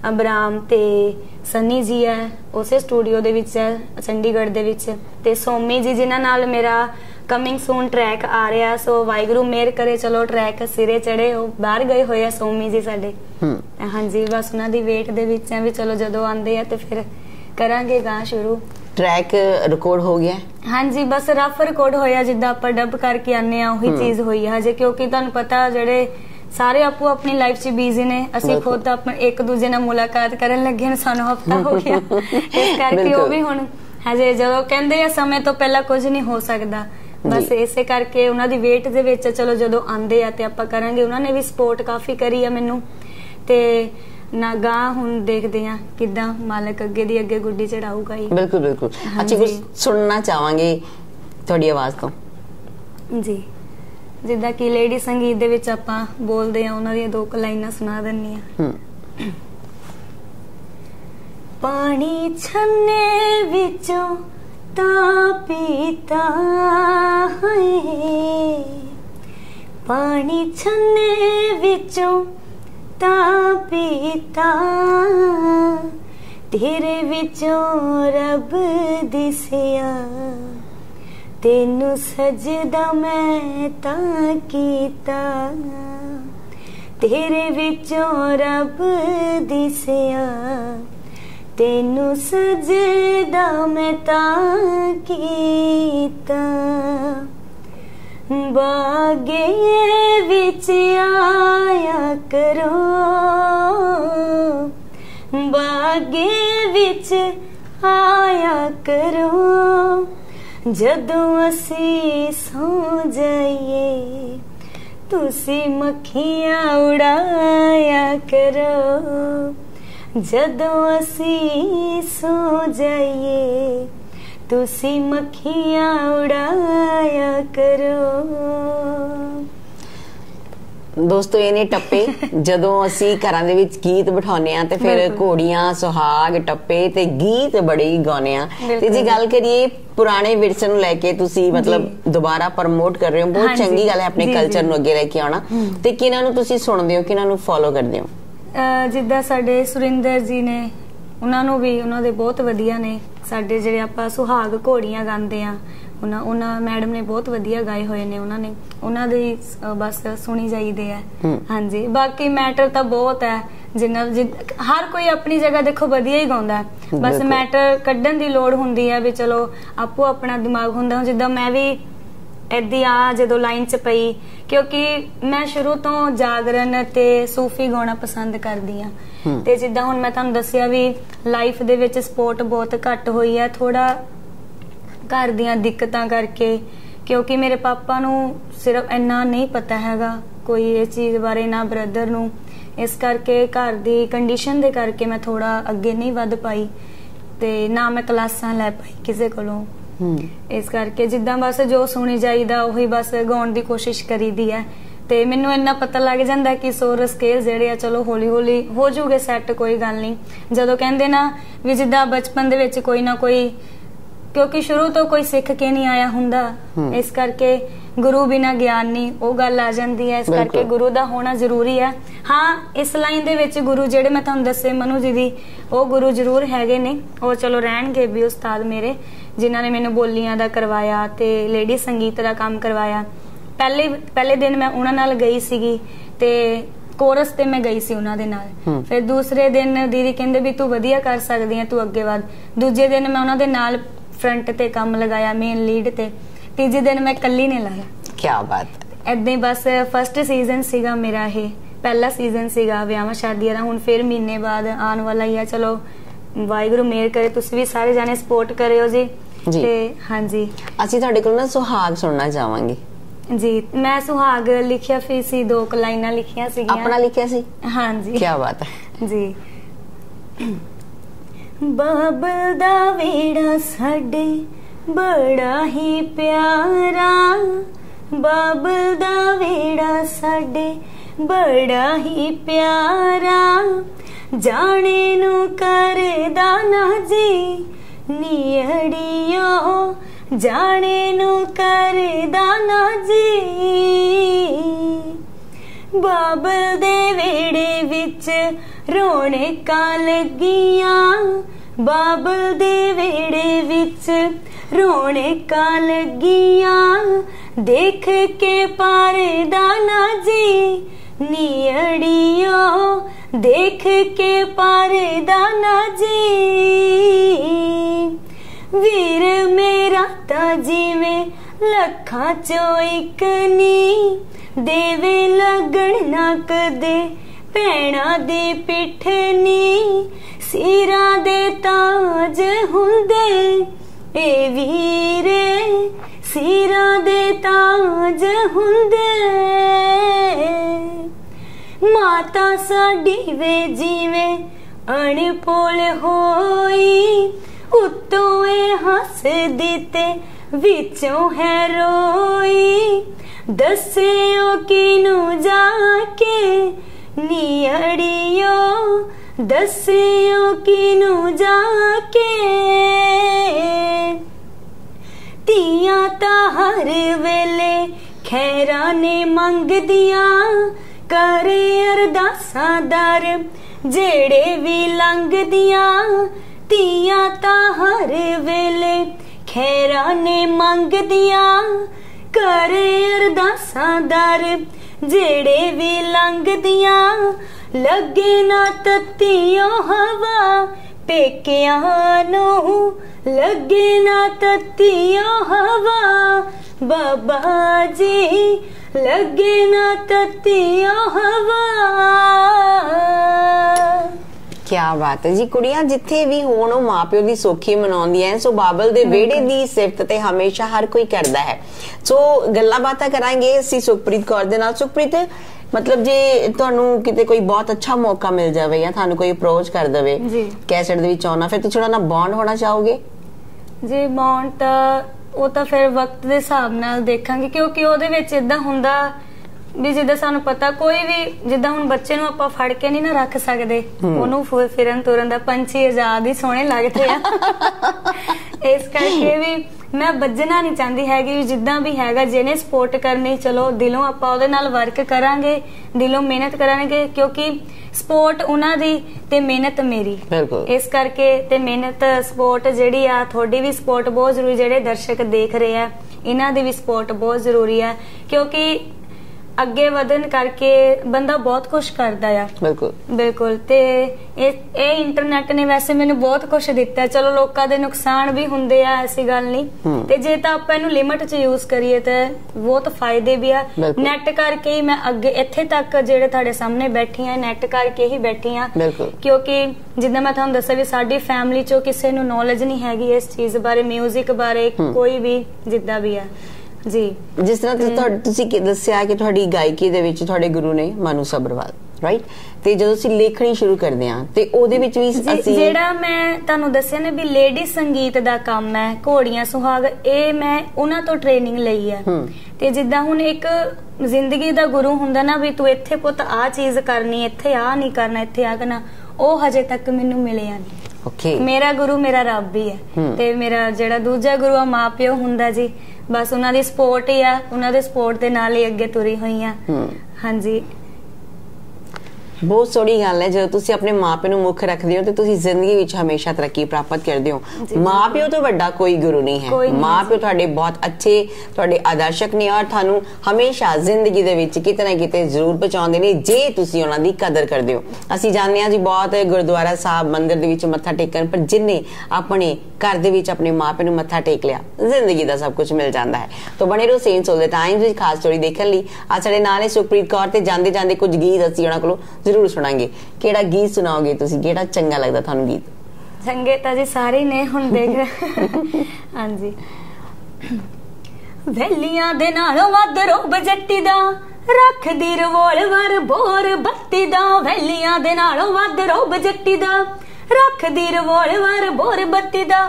ਅਬਰਾਮ ਤੇ ਸੰਨੀ ਜੀ ਹੈ ਉਸੇ ਸਟੂਡੀਓ ਦੇ ਵਿੱਚ ਹੈ ਚੰਡੀਗੜ੍ਹ ਦੇ ਵਿੱਚ। ਤੇ ਸੋਮੀ ਜੀ ਜਿਨ੍ਹਾਂ ਨਾਲ ਮੇਰਾ ਕਮਿੰਗ ਸੂਨ ਟਰੈਕ ਆ ਰਿਹਾ ਸੋ ਵਾਹਿਗੁਰੂ ਮੇਰ ਕਰੇ ਚਲੋ ਟਰੈਕ ਸਿਰੇ ਚੜੇ ਉਹ ਬਾਹਰ ਗਏ ਹੋਏ ਆ ਸੋਮੀ ਜੀ ਸਾਡੇ। ਹਾਂਜੀ ਬਸ ਉਹਨਾਂ ਦੀ ਵੇਟ ਦੇ ਵਿੱਚ ਆ ਵੀ ਚਲੋ ਜਦੋਂ ਆਉਂਦੇ ਆ ਤੇ ਫਿਰ ਕਰਾਂਗੇ ਗਾਂ ਸ਼ੁਰੂ। ਟਰੈਕ ਰਿਕਾਰਡ ਹੋ ਗਿਆ ਹੈ? ਹਾਂਜੀ ਬਸ ਰਫ ਰਿਕਾਰਡ ਹੋਇਆ ਜਿੱਦਾਂ ਆਪਾਂ ਡੱਬ ਕਰਕੇ ਆਨੇ ਆ ਉਹੀ। ਚੀਜ਼ ਹੋਈ ਆ ਹਜੇ ਕਿਉਂਕਿ ਤੁਹਾਨੂੰ ਪਤਾ ਜਿਹੜੇ ਸਾਰੇ ਆਪੋ ਆਪਣੀ ਲਾਈਫ 'ਚ ਬਿਜ਼ੀ ਨੇ ਅਸੀਂ। ਖੁਦ ਆਪਣੇ ਇੱਕ ਦੂਜੇ ਨਾਲ ਮੁਲਾਕਾਤ ਕਰਨ ਲੱਗੇ ਨੇ ਸਾਨੂੰ ਹਫਤਾ ਹੋ ਗਿਆ ਇਸ ਕਰਕੇ ਉਹ। ਵੀ ਹੁਣ ਹਜੇ ਜਦੋਂ ਕਹਿੰਦੇ ਆ ਸਮੇਂ ਤੋਂ ਪਹਿਲਾਂ ਕੁਝ ਨਹੀਂ ਹੋ ਸਕਦਾ ਬਸ। ਇਸੇ ਕਰਕੇ ਉਹਨਾਂ ਦੀ ਵੇਟ ਦੇ ਵਿੱਚ ਚਲੋ ਜਦੋਂ ਆਂਦੇ ਆ ਤੇ ਆਪਾਂ ਕਰਾਂਗੇ ਉਹਨਾਂ ਨੇ ਵੀ ਸਪੋਰਟ ਕਾਫੀ ਕਰੀ ਆ ਮੈਨੂੰ ਤੇ ਨਾ ਗਾਂ ਹੁਣ ਦੇਖਦੇ ਆ ਕਿਦਾਂ ਮਾਲਕ ਅੱਗੇ ਦੀ ਅੱਗੇ ਗੁੱਡੀ ਚੜਾਊਗਾ ਹੀ ਬਿਲਕੁਲ ਬਿਲਕੁਲ। ਅੱਛਾ। ਕੁਝ ਸੁਣਨਾ ਚਾਹਾਂਗੇ ਤੁਹਾਡੀ ਆਵਾਜ਼ ਤੋਂ। ਜੀ। ਜਿੱਦਾਂ ਕਿ ਲੇਡੀ ਸੰਗੀਤ ਦੇ ਵਿੱਚ ਆਪਾਂ ਬੋਲਦੇ ਆ ਉਹਨਾਂ ਦੀਆਂ ਦੋ ਕੁ ਲਾਈਨਾਂ ਸੁਣਾ ਦਿੰਨੀ ਆ। ਪਾਣੀ ਛੰਨੇ ਵਿੱਚੋਂ ਤਾਂ ਪੀਤਾ ਹੈ ਪਾਣੀ ਛੰਨੇ ਵਿੱਚੋਂ ਤਾਂ ਪੀਤਾ, ਤੇਰੇ ਵਿੱਚੋਂ ਰੱਬ ਦਿਸਿਆ ਤੈਨੂੰ ਸਜਦਾ ਮੈਂ ਤਾਂ ਕੀਤਾ। ਤੇਰੇ ਵਿੱਚੋਂ ਰੱਬ ਦਿਸਿਆ ਤੈਨੂੰ ਸਜਦਾ ਮੈਂ ਤਾਂ ਕੀਤਾ। ਬਾਗੇ ਵਿੱਚ ਆਇਆ ਕਰੋ। ਬਾਗੇ ਵਿੱਚ ਆਇਆ ਕਰੋ। ਜਦੋਂ ਅਸੀਂ ਸੌ ਜਾਈਏ, ਤੁਸੀਂ ਮੱਖੀਆਂ ਉਡਾਇਆ ਕਰੋ। ਜਦੋਂ ਅਸੀਂ ਸੌ ਜਾਈਏ ਤੁਸੀਂ ਮੱਖੀਆਂ ਉਡਾਇਆ ਕਰੋ ਦੋਸਤੋ ਇਹ ਨੇ ਟੱਪੇ ਜਦੋਂ ਅਸੀਂ ਘਰਾਂ ਦੇ ਵਿੱਚ ਗੀਤ ਬਿਠਾਉਂਦੇ ਆ ਤੇ ਫਿਰ। ਘੋੜੀਆਂ ਸੁਹਾਗ ਟੱਪੇ ਤੇ ਗੀਤ ਬੜੇ ਹੀ ਗਾਉਂਦੇ ਆ ਤੇ। ਜੇ ਗੱਲ ਕਰੀਏ ਪੁਰਾਣੇ ਵਿਰਸੇ ਨੂੰ ਲੈ ਕੇ ਤੁਸੀਂ ਮਤਲਬ ਦੁਬਾਰਾ ਪ੍ਰਮੋਟ ਕਰ ਰਹੇ ਹੋ ਬਹੁਤ। ਚੰਗੀ ਗੱਲ ਹੈ ਆਪਣੇ ਕਲਚਰ। ਨੂੰ ਅੱਗੇ ਲੈ ਕੇ ਆਉਣਾ ਤੇ ਕਿਹਨਾਂ ਨੂੰ ਤੁਸੀਂ ਸੁਣਦੇ ਹੋ ਕਿਹਨਾਂ ਨੂੰ ਫੋਲੋ ਕਰਦੇ ਹੋ ਜਿੱਦਾਂ ਸਾਡੇ ਸੁਰਿੰਦਰ ਜੀ ਨੇ ਉਹਨਾਂ ਨੂੰ ਵੀ ਉਹਨਾਂ ਦੇ ਬਹੁਤ ਵਧੀਆ ਨੇ ਸਾਡੇ ਜਿਹੜੇ ਆਪਾਂ ਸੁਹਾਗ ਘੋੜੀਆਂ ਗਾਉਂਦੇ ਆ ਉਹਨਾਂ ਉਹਨਾਂ ਮੈਡਮ ਨੇ ਬਹੁਤ ਵਧੀਆ ਗਾਏ ਹੋਏ ਨੇ ਉਹਨਾਂ ਨੇ ਉਹਨਾਂ ਦੀ ਬਸ ਸੁਣੀ ਜਾਈਦੇ ਆ। ਹਾਂਜੀ ਬਾਕੀ ਮੈਟਰ ਤਾਂ ਬਹੁਤ ਹੈ ਜਿੰਨਾ ਹਰ ਕੋਈ ਆਪਣੀ ਜਗ੍ਹਾ ਦੇਖੋ ਵਧੀਆ ਹੀ ਗਾਉਂਦਾ। ਬਸ। ਮੈਟਰ ਕੱਢਣ ਦੀ ਲੋੜ ਹੁੰਦੀ ਹੈ ਵੀ ਚਲੋ ਆਪੋ ਆਪਣਾ ਦਿਮਾਗ ਹੁੰਦਾ ਜਿੱਦਾਂ ਮੈਂ ਵੀ ਏਦੀ ਆ ਜਦੋਂ ਲਾਈਨ 'ਚ ਪਈ ਕਿਉਂਕਿ ਮੈਂ ਸ਼ੁਰੂ ਤੋਂ ਜਾਗਰਣ ਤੇ ਸੂਫੀ ਗਾਉਣਾ ਪਸੰਦ ਕਰਦੀ ਆ। ਤੇ ਜਿੱਦਾਂ ਹੁਣ ਮੈਂ ਤੁਹਾਨੂੰ ਦੱਸਿਆ ਵੀ ਲਾਈਫ ਦੇ ਵਿੱਚ ਸਪੋਰਟ ਬਹੁਤ ਘੱਟ ਹੋਈ ਹੈ ਥੋੜਾ ਘਰ ਦੀਆਂ ਦਿੱਕਤਾਂ ਕਰਕੇ ਕਿਉਂਕਿ ਮੇਰੇ ਪਾਪਾ ਨੂੰ ਸਿਰਫ ਇੰਨਾ ਨਹੀਂ ਪਤਾ ਹੈਗਾ ਕੋਈ ਇਸ ਚੀਜ਼ ਬਾਰੇ ਨਾ ਬ੍ਰਦਰ ਨੂੰ। ਇਸ ਕਰਕੇ ਘਰ ਦੀ ਕੰਡੀਸ਼ਨ ਦੇ ਕਰਕੇ ਮੈਂ ਥੋੜਾ ਅੱਗੇ ਨਹੀਂ ਵੱਧ ਪਾਈ ਤੇ ਨਾ ਮੈਂ ਕਲਾਸਾਂ ਲੈ ਪਾਈ ਕਿਸੇ ਕੋਲੋਂ। ਇਸ ਕਰਕੇ ਜਿੱਦਾਂ ਬਸ ਜੋ ਸੁਣੀ ਜਾਈਦਾ ਉਹੀ ਬਸ ਗਾਉਣ ਦੀ ਕੋਸ਼ਿਸ਼ ਕਰੀਦੀ ਹੈ। ਤੇ ਮੈਨੂੰ ਇੰਨਾ ਪਤਾ ਲੱਗ ਜਾਂਦਾ ਕਿ ਸੋਰ ਸਕੇਲ ਜਿਹੜੇ ਆ ਚਲੋ ਹੌਲੀ ਹੌਲੀ ਹੋ ਜੂਗੇ ਸੈੱਟ ਕੋਈ ਗੱਲ ਨਹੀਂ। ਜਦੋਂ ਕਹਿੰਦੇ ਨਾ ਵੀ ਜਿੱਦਾਂ ਬਚਪਨ ਦੇ ਵਿੱਚ ਕੋਈ ਨਾ ਕੋਈ ਕਿਉਂਕਿ ਸ਼ੁਰੂ ਤੋਂ ਕੋਈ ਸਿੱਖ ਕੇ ਨਹੀਂ ਆਇਆ ਹੁੰਦਾ। ਇਸ ਕਰਕੇ ਗੁਰੂ ਬਿਨਾ ਗਿਆਨ ਨਹੀਂ ਉਹ ਗੱਲ ਆ ਜਾਂਦੀ ਹੈ। ਇਸ। ਕਰਕੇ ਗੁਰੂ ਦਾ ਹੋਣਾ ਜ਼ਰੂਰੀ ਹੈ। ਹਾਂ ਇਸ ਲਾਈਨ ਦੇ ਵਿੱਚ ਗੁਰੂ ਜਿਹੜੇ ਮੈਂ ਤੁਹਾਨੂੰ ਦੱਸੇ ਮਨੂ ਜੀ ਦੀ ਉਹ ਗੁਰੂ ਜ਼ਰੂਰ ਹੈਗੇ ਨੇ। ਉਹ ਚਲੋ ਰਹਿਣਗੇ ਵੀ ਉਸਤਾਦ ਮੇਰੇ ਜਿਨ੍ਹਾਂ ਨੇ ਮੈਨੂੰ ਬੋਲੀਆਂ ਦਾ ਕਰਵਾਇਆ ਤੇ ਲੇਡੀ ਸੰਗੀਤ ਦਾ ਕੰਮ ਕਰਵਾਇਆ। ਪਹਿਲੇ ਪਹਿਲੇ ਦਿਨ ਮੈਂ ਉਹਨਾਂ ਨਾਲ ਗਈ ਸੀਗੀ ਤੇ ਕੋਰਸ ਤੇ ਮੈਂ ਗਈ ਸੀ ਉਹਨਾਂ ਦੇ ਨਾਲ। ਫਿਰ ਦੂਸਰੇ ਦਿਨ ਦੀਦੀ ਕਹਿੰਦੇ ਵੀ ਤੂੰ ਵਧੀਆ ਕਰ ਸਕਦੀ ਹੈ ਤੂੰ ਅੱਗੇ ਵਧ। ਦੂਜੇ ਦਿਨ ਮੈਂ ਉਹਨਾਂ ਦੇ ਨਾਲ ਫਰੰਟ ਤੇ ਕੰਮ ਲਗਾਇਆ ਮੇਨ ਲੀਡ ਤੇ। ਤੀਜੇ ਦਿਨ ਮੈਂ ਇਕੱਲੀ ਨੇ ਲਾਇਆ। ਕੀ ਬਾਤ ਐਦਾਂ ਹੀ ਬਸ ਫਸਟ ਸੀਜ਼ਨ ਸੀਗਾ ਮੇਰਾ ਇਹ। ਪਹਿਲਾ ਸੀਜ਼ਨ ਸੀਗਾ ਵਿਆਹਾਂ ਸ਼ਾਦੀਆਂ ਦਾ। ਹੁਣ ਫਿਰ ਮਹੀਨੇ ਬਾਅਦ ਆਉਣ ਵਾਲਾ ਹੀ ਆ। ਚਲੋ ਵਾਹਿਗੁਰੂ ਮਿਹਰ ਕਰੇ। ਤੁਸੀਂ ਵੀ ਸਾਰੇ ਜਾਣੇ ਸਪੋਰਟ ਕਰਿਓ ਜੀ। ਤੇ ਹਾਂਜੀ। ਅਸੀਂ ਤੁਹਾਡੇ ਕੋਲ ਨਾ ਸੁਹਾਗ ਸੁਣਨਾ ਚਾਹਾਂਗੇ। ਜੀ ਮੈਂ ਸੁਹਾਗ ਲਿਖਿਆ ਫਿਰ ਸੀ ਦੋ ਕੁ ਲਾਈਨਾਂ ਲਿਖੀਆਂ ਸੀਗੀਆਂ। ਆਪਣਾ ਲਿਖਿਆ ਸੀ? ਹਾਂਜੀ। ਕੀ ਬਾਤ ਹੈ। ਜੀ। ਬਾਬਲ ਦਾ ਵੇੜਾ ਸਾਡੇ ਬੜਾ ਹੀ ਪਿਆਰਾ। ਬਾਬਲ ਦਾ ਵੇੜਾ ਸਾਡੇ ਬੜਾ ਹੀ ਪਿਆਰਾ। ਜਾਣੇ ਨੂੰ ਕਰਦਾ ਨਾ ਜੀ ਨੀੜੀਓ ਜਾਣੇ ਨੂੰ ਕਰਦਾ ਨਾ ਜੀ। ਬਾਬਲ ਦੇ ਵੇੜੇ ਵਿੱਚ ਰੌਣਕਾਂ ਲੱਗੀਆਂ। ਬਾਬਲ ਦੇ ਵੇੜੇ ਵਿੱਚ ਰੌਣਕਾਂ ਲੱਗੀਆਂ। ਦੇਖ ਕੇ ਪਰਦਾ ਨਾ ਜੀ। ਨੀੜੀਓ ਦੇਖ ਕੇ ਪਰਦਾ ਨਾ ਜੀ। ਵੀਰ ਮੇਰਾ ਤਾਂ ਜਿਵੇਂ ਲੱਖਾਂ ਚੋਂ ਇੱਕ ਨੀ। ਦੇਵੇ ਲੱਗਣ ਨਾ ਕਦੇ ਭੈਣਾ ਦੀ ਪਿੱਠ ਨੀ। ਸਿਰਾਂ ਦੇ ਤਾਜ ਹੁੰਦੇ ਏ ਵੀਰੇ, ਸਿਰਾਂ ਦੇ ਤਾਜ ਹੁੰਦੇ। ਮਾਤਾ ਸਾਡੀ ਵੇ ਜਿਵੇਂ ਅਣਪੋਲ ਹੋਈ। ਉੱਤੋਂ ਇਹ ਹੱਸਦੀ ਤੇ ਵਿੱਚੋਂ ਹੈ ਰੋਈ ਦੱਸਿਓ ਕਿਨੂੰ ਜਾ ਕੇ ਨੀੜੀਓ ਦੱਸਿਓ ਕਿਨੂੰ ਜਾ ਕੇ ਧੀਆਂ ਤਾਂ ਹਰ ਵੇਲੇ ਖੈਰਾਂ ਨੇ ਮੰਗਦੀਆਂ ਕਰੇ ਅਰਦਾਸਾਂ ਦਰ ਜਿਹੜੇ ਵੀ ਲੰਘਦੀਆਂ ਧੀਆਂ ਤਾਂ ਹਰ ਵੇਲੇ ਖੈਰਾਂ ਨੇ ਮੰਗਦੀਆਂ, ਕਰੇ ਅਰਦਾਸਾਂ ਦਰ ਜਿਹੜੇ ਵੀ ਲੰਘਦੀਆਂ। ਲੱਗੇ ਨਾ ਤੱਤੀਓ ਹਵਾ, ਪੇਕਿਆਂ ਨੂੰ ਲੱਗੇ ਨਾ ਤੱਤੀਓ ਹਵਾ। ਬਾਬਾ ਜੀ, ਲੱਗੇ ਨਾ ਤੱਤੀਓ ਹਵਾ। ਕੀ ਬਾਤ ਹੈ ਜੀ। ਕੁੜੀਆਂ ਜਿੱਥੇ ਵੀ ਹੋਣ ਉਹ ਮਾਪਿਓ ਦੀ ਸੋਖੀ ਮਨਾਉਂਦੀਆਂ ਐ। ਸੋ ਬਾਬਲ ਦੇ ਵਿਹੜੇ ਦੀ ਸਿਫਤ ਤੇ ਹਮੇਸ਼ਾ ਹਰ ਕੋਈ ਕਰਦਾ ਹੈ। ਸੋ ਗੱਲਾਂ ਬਾਤਾਂ ਕਰਾਂਗੇ ਅਸੀਂ ਸੁਖਪ੍ਰੀਤ ਕੌਰ ਦੇ ਨਾਲ। ਸੁਖਪ੍ਰੀਤ ਮਤਲਬ ਜੇ ਤੁਹਾਨੂੰ ਕਿਤੇ ਕੋਈ ਬਹੁਤ ਅੱਛਾ ਮੌਕਾ ਮਿਲ ਜਾਵੇ ਜਾਂ ਤੁਹਾਨੂੰ ਕੋਈ ਅਪਰੋਚ ਕਰ ਦੇਵੇ। ਕੈਸਟ ਦੇ ਵਿੱਚ ਆਉਣਾ ਫਿਰ ਤੁਸੀਂ ਉਹਨਾਂ ਨਾਲ ਬੌਂਡ ਹੋਣਾ ਚਾਹੋਗੇ? ਜੀ ਬੌਂਡ ਤਾਂ ਉਹ ਤਾਂ ਫਿਰ ਵਕਤ ਦੇ ਹਿਸਾਬ ਨਾਲ ਦੇਖਾਂਗੇ ਕਿਉਂਕਿ ਉਹਦੇ ਵਿੱਚ ਇਦਾਂ ਹੁੰਦਾ ਵੀ ਜਿੱਦਾਂ ਸਾਨੂੰ ਪਤਾ ਕੋਈ ਵੀ ਜਿੱਦਾਂ ਹੁਣ ਬੱਚੇ ਨੂੰ ਆਪਾਂ ਫੜ ਕੇ ਨਹੀਂ ਨਾ ਰੱਖ ਸਕਦੇ ਉਹਨੂੰ ਫਿਰਨ ਤੁਰਨ ਦਾ ਪੰਛੀ ਆਜ਼ਾਦ ਹੀ ਸੋਹਣੇ ਲੱਗਦੇ ਆ। ਇਸ ਕਰਕੇ ਵੀ ਮੈਂ ਵੱਜਣਾ ਨਹੀਂ ਚਾਹੁੰਦੀ ਹੈਗੀ ਜਿੱਦਾਂ ਵੀ ਹੈਗਾ ਜਿਹਨੇ ਸਪੋਰਟ ਕਰਨੀ ਚਲੋ ਦਿਲੋਂ ਆਪਾਂ ਉਹਦੇ ਨਾਲ ਵਰਕ ਕਰਾਂਗੇ ਦਿਲੋਂ ਮਿਹਨਤ ਕਰਾਂਗੇ ਕਿਉਂਕਿ ਸਪੋਰਟ ਉਹਨਾਂ ਦੀ ਤੇ ਮਿਹਨਤ ਮੇਰੀ। ਇਸ ਕਰਕੇ ਤੇ ਮਿਹਨਤ ਸਪੋਰਟ ਜਿਹੜੀ ਆ ਤੁਹਾਡੀ ਵੀ ਸਪੋਰਟ ਬਹੁਤ ਜ਼ਰੂਰੀ ਜਿਹੜੇ ਦਰਸ਼ਕ ਦੇਖ ਰਹੇ ਆ ਇਹਨਾਂ ਦੀ ਵੀ ਸਪੋਰਟ ਬਹੁਤ ਜ਼ਰੂਰੀ ਆ ਕਿਉਂਕਿ ਅੱਗੇ ਵਧਣ ਕਰਕੇ ਬੰਦਾ ਬਹੁਤ ਕੁਝ ਕਰਦਾ ਆ ਬਿਲਕੁਲ ਬਿਲਕੁਲ ਤੇ ਇਹ ਇਹ ਇੰਟਰਨੈਟ ਨੇ ਵੈਸੇ ਮੈਨੂੰ ਬਹੁਤ ਕੁਝ ਦਿੱਤਾ। ਚਲੋ ਲੋਕਾਂ ਦੇ ਨੁਕਸਾਨ ਵੀ ਹੁੰਦੇ ਆ ਐਸੀ ਗੱਲ ਨਹੀਂ। ਤੇ ਜੇ ਤਾਂ ਆਪਾਂ ਇਹਨੂੰ ਲਿਮਟ 'ਚ ਯੂਜ਼ ਕਰੀਏ ਤਾਂ ਬਹੁਤ ਫਾਇਦੇ ਵੀ ਆ। ਨੈਟ ਕਰਕੇ ਹੀ ਮੈਂ ਅੱਗੇ ਇੱਥੇ ਤੱਕ ਜਿਹੜੇ ਤੁਹਾਡੇ ਸਾਹਮਣੇ ਬੈਠੀ ਆ ਨੈਟ ਕਰਕੇ ਹੀ ਬੈਠੀ ਆ ਕਿਉਂਕਿ ਜਿੱਦਾਂ ਮੈਂ ਤੁਹਾਨੂੰ ਦੱਸਿਆ ਵੀ ਸਾਡੀ ਫੈਮਿਲੀ 'ਚੋਂ ਕਿਸੇ ਨੂੰ ਨੌਲੇਜ ਨਹੀਂ ਹੈਗੀ ਇਸ ਚੀਜ਼ ਬਾਰੇ 뮤직 ਬਾਰੇ। ਕੋਈ ਵੀ ਜਿੱਦਾਂ ਵੀ ਆ ਜੀ। ਜਿਸ ਤਰ੍ਹਾਂ ਤੁਸੀਂ ਦੱਸਿਆ ਕਿ ਤੁਹਾਡੀ ਗਾਇਕੀ ਦੇ ਵਿੱਚ ਤੁਹਾਡੇ ਗੁਰੂ ਨੇ ਮਾਨੂ ਸਬਰਵਾਲ ਰਾਈਟ ਤੇ ਜਦੋਂ ਅਸੀਂ ਲੇਖਣੀ ਸ਼ੁਰੂ ਕਰਦੇ ਹਾਂ ਤੇ ਉਹਦੇ ਵਿੱਚ ਵੀ ਅਸੀਂ ਜਿਹੜਾ ਮੈਂ ਤੁਹਾਨੂੰ ਦੱਸਿਆ ਨਾ ਵੀ ਲੇਡੀ ਸੰਗੀਤ ਦਾ ਕੰਮ ਹੈ ਘੋੜੀਆਂ ਸੁਹਾਗ ਇਹ ਮੈਂ ਉਹਨਾਂ ਤੋਂ ਟ੍ਰੇਨਿੰਗ ਲਈ ਹੈ। ਹੂੰ। ਤੇ ਜਿੱਦਾਂ ਹੁਣ ਇੱਕ ਜ਼ਿੰਦਗੀ ਦਾ ਗੁਰੂ ਹੁੰਦਾ ਨਾ ਵੀ ਤੂੰ ਇੱਥੇ ਪੁੱਤ ਆ ਚੀਜ਼ ਕਰਨੀ ਇੱਥੇ ਆ ਨਹੀਂ ਕਰਨਾ ਇੱਥੇ ਆ ਕਰਨਾ ਉਹ ਹਜੇ ਤੱਕ ਮੈਨੂੰ ਮਿਲਿਆ ਨਹੀਂ। ਓਕੇ ਮੇਰਾ ਗੁਰੂ ਮੇਰਾ ਰੱਬ ਹੂੰ। ਹੈ। ਤੇ ਮੇਰਾ ਜਿਹੜਾ ਦੂਜਾ ਗੁਰੂ ਆ ਮਾਪਿਓ ਹੁੰਦਾ ਜੀ ਬਸ ਉਹਨਾਂ ਦੀ ਸਪੋਰਟ ਹੀ ਆ ਉਹਨਾਂ ਦੇ ਸਪੋਰਟ ਦੇ ਨਾਲ ਹੀ ਅੱਗੇ ਤੁਰੀ ਹੋਈ ਆ। ਹਾਂਜੀ। ਬਹੁਤ ਸੋਹਣੀ ਗੱਲ ਹੈ ਜਦੋਂ ਤੁਸੀਂ ਆਪਣੇ ਮਾਪੇ ਨੂੰ ਮੁੱਖ ਰੱਖਦੇ ਹੋ ਤੇ ਤੁਸੀਂ ਜ਼ਿੰਦਗੀ ਵਿੱਚ ਹਮੇਸ਼ਾ ਤਰੱਕੀ ਪ੍ਰਾਪਤ ਕਰਦੇ ਹੋ। ਮਾਪਿਓ ਤੋਂ ਵੱਡਾ ਕੋਈ ਗੁਰੂ ਨਹੀਂ ਹੈ। ਮਾਪਿਓ ਤੁਹਾਡੇ ਬਹੁਤ ਅੱਛੇ ਤੁਹਾਡੇ ਆਦਰਸ਼ਕ ਨੇ ਔਰ ਤੁਹਾਨੂੰ ਹਮੇਸ਼ਾ ਜ਼ਿੰਦਗੀ ਦੇ ਵਿੱਚ ਕਿਤੇ ਨਾ ਕਿਤੇ ਜ਼ਰੂਰ ਪਹੁੰਚਾਉਂਦੇ ਨੇ ਜੇ ਤੁਸੀਂ ਉਹਨਾਂ ਦੀ ਕਦਰ ਕਰਦੇ ਹੋ। ਅਸੀਂ ਜਾਣਦੇ ਹਾਂ ਜੀ ਬਹੁਤ ਗੁਰਦੁਆਰਾ ਸਾਹਿਬ ਮੰਦਿਰ ਦੇ ਵਿੱਚ ਮੱਥਾ ਟੇਕਣ ਪਰ ਜਿਨਨੇ ਆਪਣੇ ਘਰ ਦੇ ਵਿੱਚ ਆਪਣੇ ਮਾਪੇ ਨੂੰ ਮੱਥਾ ਟੇਕ ਲਿਆ ਜ਼ਿੰਦਗੀ ਦਾ ਸਭ ਕੁਝ ਮਿਲ ਜਾਂਦਾ ਹੈ। ਤਾਂ ਬਣੇ ਰਹੋ ਸੇਂਟਸ ਆਲ ਦ ਟਾਈਮਸ ਵਿੱਚ ਖਾਸ ਸਟੋਰੀ ਦੇਖਣ ਲਈ। ਅੱਜ ਸਾਡੇ ਨਾਲ ਹੈ ਸੁਖਪ੍ਰੀਤ ਕੌਰ ਤੇ ਜਾਂਦੇ ਜਾਂਦੇ ਕੁਝ ਗੀਤ ਅਸੀਂ ਉਹਨਾਂ ਕੋਲੋਂ ਜ਼ਰੂਰ ਸੁਣਾਂਗੇ। ਕਿਹੜਾ ਗੀਤ ਸੁਣਾਓਗੇ ਤੁਸੀਂ? ਕਿਹੜਾ ਚੰਗਾ ਲੱਗਦਾ ਤੁਹਾਨੂੰ ਗੀਤ? ਚੰਗੇ ਤਾਂ ਜੀ ਸਾਰੇ ਨੇ, ਹੁਣ ਦੇਖ ਹਾਂਜੀ। ਵੈਲੀਆਂ ਦੇ ਨਾਲੋਂ ਵੱਧ ਰੋਬ ਜੱਟੀ ਦਾ, ਰੱਖਦੀ ਰਿਵੋਲਵਰ ਬੋਰ ਬੱਤੀ ਦਾ। ਵੈਲੀਆਂ ਦੇ ਨਾਲੋਂ ਵੱਧ ਰੋਬ ਜੱਟੀ ਦਾ, ਰੱਖਦੀ ਰਿਵੋਲਵਰ ਬੋਰ ਬੱਤੀ ਦਾ।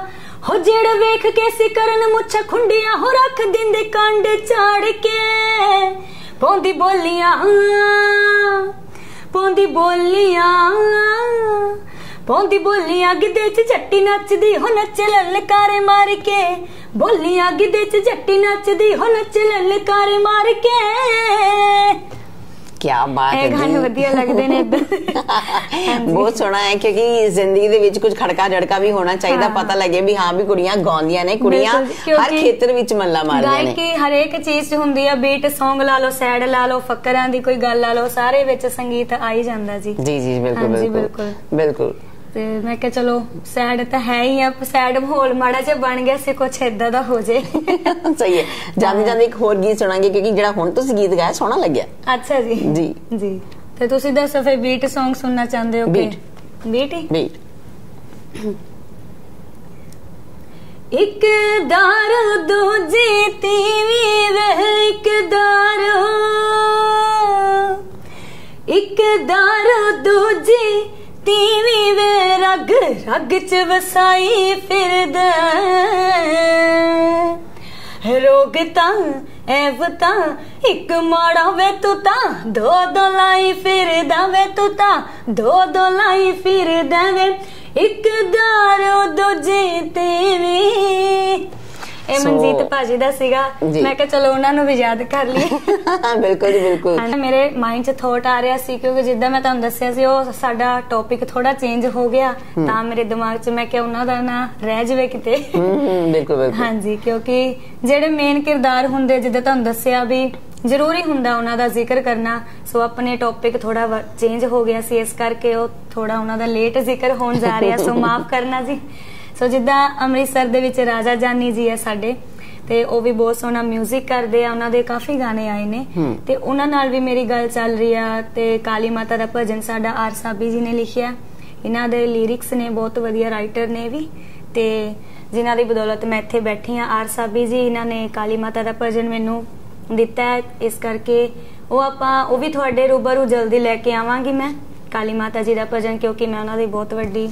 ਹੋ ਜਿਹੜਾ ਵੇਖ ਕੇ ਸੀ ਕਰਨ ਮੁੱਛ ਖੁੰਡੀਆਂ, ਹੋ ਰੱਖ ਦਿੰਦੇ ਕੰਡ ਝਾੜ ਕੇ। ਪੌਂਦੀ ਬੋਲੀਆਂ ਪਾਉਂਦੀ ਬੋਲੀਆਂ ਪਾਉਂਦੀ ਬੋਲੀਆਂ ਗਿੱਧੇ 'ਚ ਜੱਟੀ ਨੱਚਦੀ, ਹੋ ਨੱਚ ਲਲਕਾਰੇ ਮਾਰ ਕੇ। ਬੋਲੀਆਂ ਗਿੱਧੇ 'ਚ ਜੱਟੀ ਨੱਚਦੀ, ਹੋ ਨੱਚ ਲਲਕਾਰੇ ਮਾਰ ਕੇ। ਕੀ ਬਾਤ ਹੈ ਇਹ ਗਾਣੇ ਵਧੀਆ ਲੱਗਦੇ ਨੇ ਬਹੁਤ ਸੋਹਣਾ ਹੈ ਕਿਉਂਕਿ ਜ਼ਿੰਦਗੀ ਦੇ ਵਿੱਚ ਕੁਝ ਖੜਕਾ ਝੜਕਾ ਵੀ ਹੋਣਾ ਚਾਹੀਦਾ। ਪਤਾ ਲੱਗੇ ਵੀ ਹਾਂ ਵੀ ਕੁੜੀਆਂ ਗਾਉਂਦੀਆਂ ਨੇ ਕੁੜੀਆਂ ਹਰ ਖੇਤਰ ਵਿੱਚ ਮੱਲਾ ਮਾਰਦੀਆਂ ਨੇ। ਗਾਇਕੀ ਹਰੇਕ ਚੀਜ਼ 'ਚ ਹੁੰਦੀ ਆ ਬੀਟ Song ਲਾ ਲਓ ਸੈਡ ਲਾ ਲਓ ਫੱਕਰਾਂ ਦੀ ਕੋਈ ਗੱਲ ਲਾ ਲਓ ਸਾਰੇ ਵਿੱਚ ਸੰਗੀਤ ਆ ਹੀ ਜਾਂਦਾ ਜੀ। ਜੀ ਜੀ ਬਿਲਕੁਲ। ਬਿਲਕੁਲ। ਬਿਲਕੁਲ। ਤੇ ਮੈਂ ਕਿਹਾ ਚਲੋ ਸੈਡ ਤਾਂ ਹੈ ਹੀ ਆ ਸੈਡ ਮਾਹੌਲ ਮਾੜਾ ਜਿਹਾ ਬਣ ਗਿਆ ਸੀ ਕੁਛ ਏਦਾਂ ਦਾ ਹੋ ਜੇ। ਸਹੀ ਹੈ। ਜਾਂਦੇ ਜਾਂਦੇ ਇੱਕ ਹੋਰ ਗੀਤ ਸੁਣਾਂਗੇ ਕਿਉਂਕਿ ਜਿਹੜਾ ਹੁਣ ਤੁਸੀਂ ਗੀਤ ਗਾਇਆ ਸੋਹਣਾ ਲੱਗਿਆ। ਅੱਛਾ ਜੀ। ਜੀ। ਜੀ। ਤੇ ਤੁਸੀਂ ਦੱਸੋ ਫੇ ਬੀਟ Song ਸੁਣਨਾ ਚਾਹੁੰਦੇ ਹੋ ਕਿ. ਬੀਟ। ਹੀ? ਵੀ ਇੱਕ ਦਾਰੂ ਦੂਜੀ ਤੀਵੀਂ ਵੇ ਇੱਕ ਦਾਰੂ ਇੱਕ ਦਾਰੂ ਦੂਜੀ ਤੀਵੀਂ ਵੇ ਰਗ ਰਗ ਚ ਵਸਾਈ ਫਿਰਦਾ ਰੋਗ ਤਾਂ, ਐਵ ਤਾਂ, ਇੱਕ ਮਾੜਾ ਵੇ ਤੂੰ ਤਾਂ, ਦੋ ਦੋ ਲਾਈ ਫਿਰਦਾ ਵੇ ਤੂੰ ਤਾਂ, ਦੋ ਦੋ ਲਾਈ ਫਿਰਦਾ ਵੇ। ਇੱਕ ਦਾਰੂ ਦੂਜੀ ਤੀਵੀਂ ਇਹ ਮਨਜੀਤ ਭਾਜੀ ਦਾ ਸੀਗਾ। ਮੈਂ ਕਿਹਾ ਚਲੋ ਉਹਨਾਂ ਨੂੰ ਵੀ ਯਾਦ ਕਰ ਲਈਏ। ਬਿਲਕੁਲ ਜੀ ਬਿਲਕੁਲ। ਮੇਰੇ ਮਾਈਂਡ 'ਚ ਥੋਟ ਆ ਰਿਹਾ ਸੀ ਕਿਉਂਕਿ ਜਿੱਦਾਂ ਮੈਂ ਤੁਹਾਨੂੰ ਦੱਸਿਆ ਸੀ ਉਹ ਸਾਡਾ ਟੌਪਿਕ ਥੋੜਾ ਚੇਂਜ ਹੋ ਗਿਆ। ਤਾਂ ਮੇਰੇ ਦਿਮਾਗ 'ਚ ਮੈਂ ਕਿਹਾ ਉਹਨਾਂ ਦਾ ਨਾਂ ਰਹਿ ਜਾਵੇ ਕਿਤੇ। ਬਿਲਕੁਲ ਬਿਲਕੁਲ। ਹਾਂਜੀ ਕਿਉਂਕਿ ਜਿਹੜੇ ਮੇਨ ਕਿਰਦਾਰ ਹੁੰਦੇ ਜਿੱਦਾਂ ਤੁਹਾਨੂੰ ਦੱਸਿਆ ਵੀ ਜ਼ਰੂਰੀ ਹੁੰਦਾ ਉਹਨਾਂ ਦਾ ਜ਼ਿਕਰ ਕਰਨਾ। ਸੋ ਆਪਣੇ ਟੌਪਿਕ ਥੋੜਾ ਚੇਂਜ ਹੋ ਗਿਆ ਸੀ ਇਸ ਕਰਕੇ ਉਹ ਥੋੜਾ ਉਹਨਾਂ ਦਾ ਲੇਟ ਜ਼ਿਕਰ ਹੋਣ ਜਾ ਰਿਹਾ। ਸੋ ਮਾਫ ਕਰਨਾ ਜੀ। ਸੋ ਜਿੱਦਾਂ ਅੰਮ੍ਰਿਤਸਰ ਦੇ ਵਿੱਚ ਰਾਜਾ ਜਾਨੀ ਜੀ ਹੈ ਸਾਡੇ ਤੇ ਉਹ ਵੀ ਬਹੁਤ ਸੋਹਣਾ 뮤직 ਕਰਦੇ ਆ ਉਹਨਾਂ ਦੇ ਕਾਫੀ ਗਾਣੇ ਆਏ ਨੇ। ਤੇ ਉਹਨਾਂ ਨਾਲ ਵੀ ਮੇਰੀ ਗੱਲ ਚੱਲ ਰਹੀ ਆ ਤੇ ਕਾਲੀ ਮਾਤਾ ਦਾ ਭਜਨ ਸਾਡਾ ਆਰ ਸਾਬੀ ਜੀ ਨੇ ਲਿਖਿਆ। ਇਹਨਾਂ ਦੇ ਲਿਰਿਕਸ ਨੇ ਬਹੁਤ ਵਧੀਆ ਰਾਈਟਰ ਨੇ ਵੀ। ਤੇ ਜਿਨ੍ਹਾਂ ਦੀ ਬਦੌਲਤ ਮੈਂ ਇੱਥੇ ਬੈਠੀ ਆ ਆਰ ਸਾਬੀ ਜੀ ਇਹਨਾਂ ਨੇ ਕਾਲੀ ਮਾਤਾ ਦਾ ਭਜਨ ਮੈਨੂੰ ਦਿੱਤਾ ਇਸ ਕਰਕੇ ਉਹ ਆਪਾਂ ਉਹ ਵੀ ਤੁਹਾਡੇ ਰੂਬਰੂ ਜਲਦੀ ਲੈ ਕੇ ਆਵਾਂਗੀ ਮੈਂ ਕਾਲੀ ਮਾਤਾ ਜੀ ਦਾ ਭਜਨ ਕਿਉਂਕਿ ਮੈਂ ਉਹਨਾਂ ਦੀ ਬਹੁਤ ਵੱਡੀ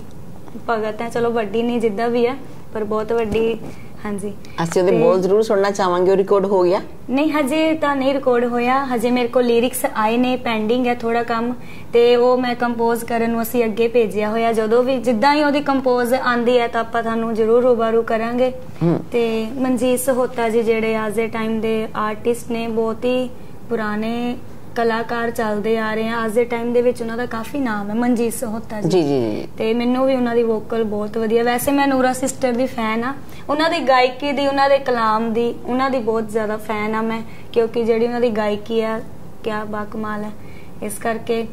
ਭਗਤ ਹੈ ਚਲੋ ਵੱਡੀ ਨਹੀਂ ਜਿੱਦਾਂ ਵੀ ਹੈ ਪਰ ਬਹੁਤ ਵੱਡੀ ਹਾਂਜੀ। ਅਸੀਂ ਉਹਦੇ ਬੋਲ ਜ਼ਰੂਰ ਸੁਣਨਾ ਚਾਹਾਂਗੇ ਉਹ ਰਿਕਾਰਡ ਹੋ ਗਿਆ। ਨਹੀਂ ਹਜੇ ਤਾਂ ਨਹੀਂ ਰਿਕਾਰਡ ਹੋਇਆ। ਹਜੇ ਮੇਰੇ ਕੋਲ ਲਿਰਿਕਸ ਆਏ ਨੇ ਪੈਂਡਿੰਗ ਹੈ ਥੋੜਾ ਕੰਮ। ਤੇ ਉਹ ਮੈਂ ਕੰਪੋਜ਼ ਕਰਨ ਨੂੰ ਅਸੀਂ ਅੱਗੇ ਭੇਜਿਆ ਹੋਇਆ। ਜਦੋਂ ਵੀ ਜਿੱਦਾਂ ਹੀ ਉਹਦੀ ਕੰਪੋਜ਼ ਆਂਦੀ ਹੈ ਤਾਂ ਆਪਾਂ ਤੁਹਾਨੂੰ ਜ਼ਰੂਰ ਰੂਬਰੂ ਕਰਾਂਗੇ। ਤੇ ਮਨਜੀਤ ਸਹੋਤਾ ਜੀ ਜਿਹੜੇ ਅੱਜ ਦੇ ਟਾਈਮ ਦੇ ਆਰਟਿਸਟ ਨੇ ਬਹੁਤ ਹੀ ਪੁਰਾਣੇ ਕਲਾਕਾਰ ਚੱਲਦੇ ਆ ਰਹੇ ਆ। ਅੱਜ ਦੇ ਟਾਈਮ ਦੇ ਵਿੱਚ ਉਹਨਾਂ ਦਾ ਕਾਫੀ ਨਾਮ ਹੈ ਮਨਜੀਤ ਸਹੋਤਾ ਜੀ। ਜੀ ਤੇ ਮੈਨੂੰ ਵੀ ਉਹਨਾਂ ਦੀ ਵੋਕਲ ਬਹੁਤ ਵਧੀਆ। ਵੈਸੇ ਮੈਂ ਨੂਰਾ ਸਿਸਟਰ ਦੀ ਫੈਨ ਆ। ਉਹਨਾਂ ਦੀ ਗਾਇਕੀ ਦੀ ਉਹਨਾਂ ਦੇ ਕਲਾਮ ਦੀ ਉਹਨਾਂ ਦੀ ਬਹੁਤ ਜ਼ਿਆਦਾ ਫੈਨ ਆ ਮੈਂ ਕਿਉਂਕਿ ਜਿਹੜੀ ਉਹਨਾਂ ਦੀ ਗਾਇਕੀ ਆ ਕਿਆ ਬਾਕਮਾਲ ਹੈ ਇਸ ਕਰਕੇ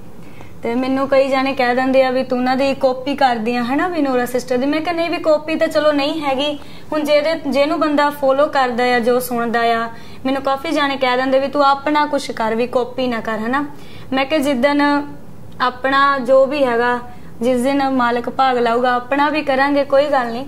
ਤੇ ਮੈਨੂੰ ਕਈ ਜਾਣੇ ਕਹਿ ਦਿੰਦੇ ਆ ਵੀ ਤੂੰ ਉਹਨਾਂ ਦੀ ਕਾਪੀ ਕਰਦੀ ਆ ਹਨਾ ਵੀ ਨੂਰਾ ਸਿਸਟਰ ਦੀ? ਮੈਂ ਕਹਿੰਦਾ ਨਹੀਂ ਵੀ ਕਾਪੀ ਤਾਂ ਚਲੋ ਨਹੀਂ ਹੈਗੀ। ਹੁਣ ਜਿਹਦੇ ਜਿਹਨੂੰ ਬੰਦਾ ਫੋਲੋ ਕਰਦਾ ਆ ਜੋ ਸੁਣਦਾ ਆ ਮੈਨੂੰ ਕਾਫੀ ਜਾਣੇ ਕਹਿ ਦਿੰਦੇ ਵੀ ਤੂੰ ਆਪਣਾ ਕੁਝ ਕਰ ਵੀ ਕਾਪੀ ਨਾ ਕਰ ਹਨਾ? ਮੈਂ ਕਿ ਜਿੱਦਨ ਆਪਣਾ ਜੋ ਵੀ ਹੈਗਾ ਜਿਸ ਦਿਨ ਮਾਲਕ ਭਾਗ ਲਾਊਗਾ ਆਪਣਾ ਵੀ ਕਰਾਂਗੇ ਕੋਈ ਗੱਲ ਨਹੀਂ।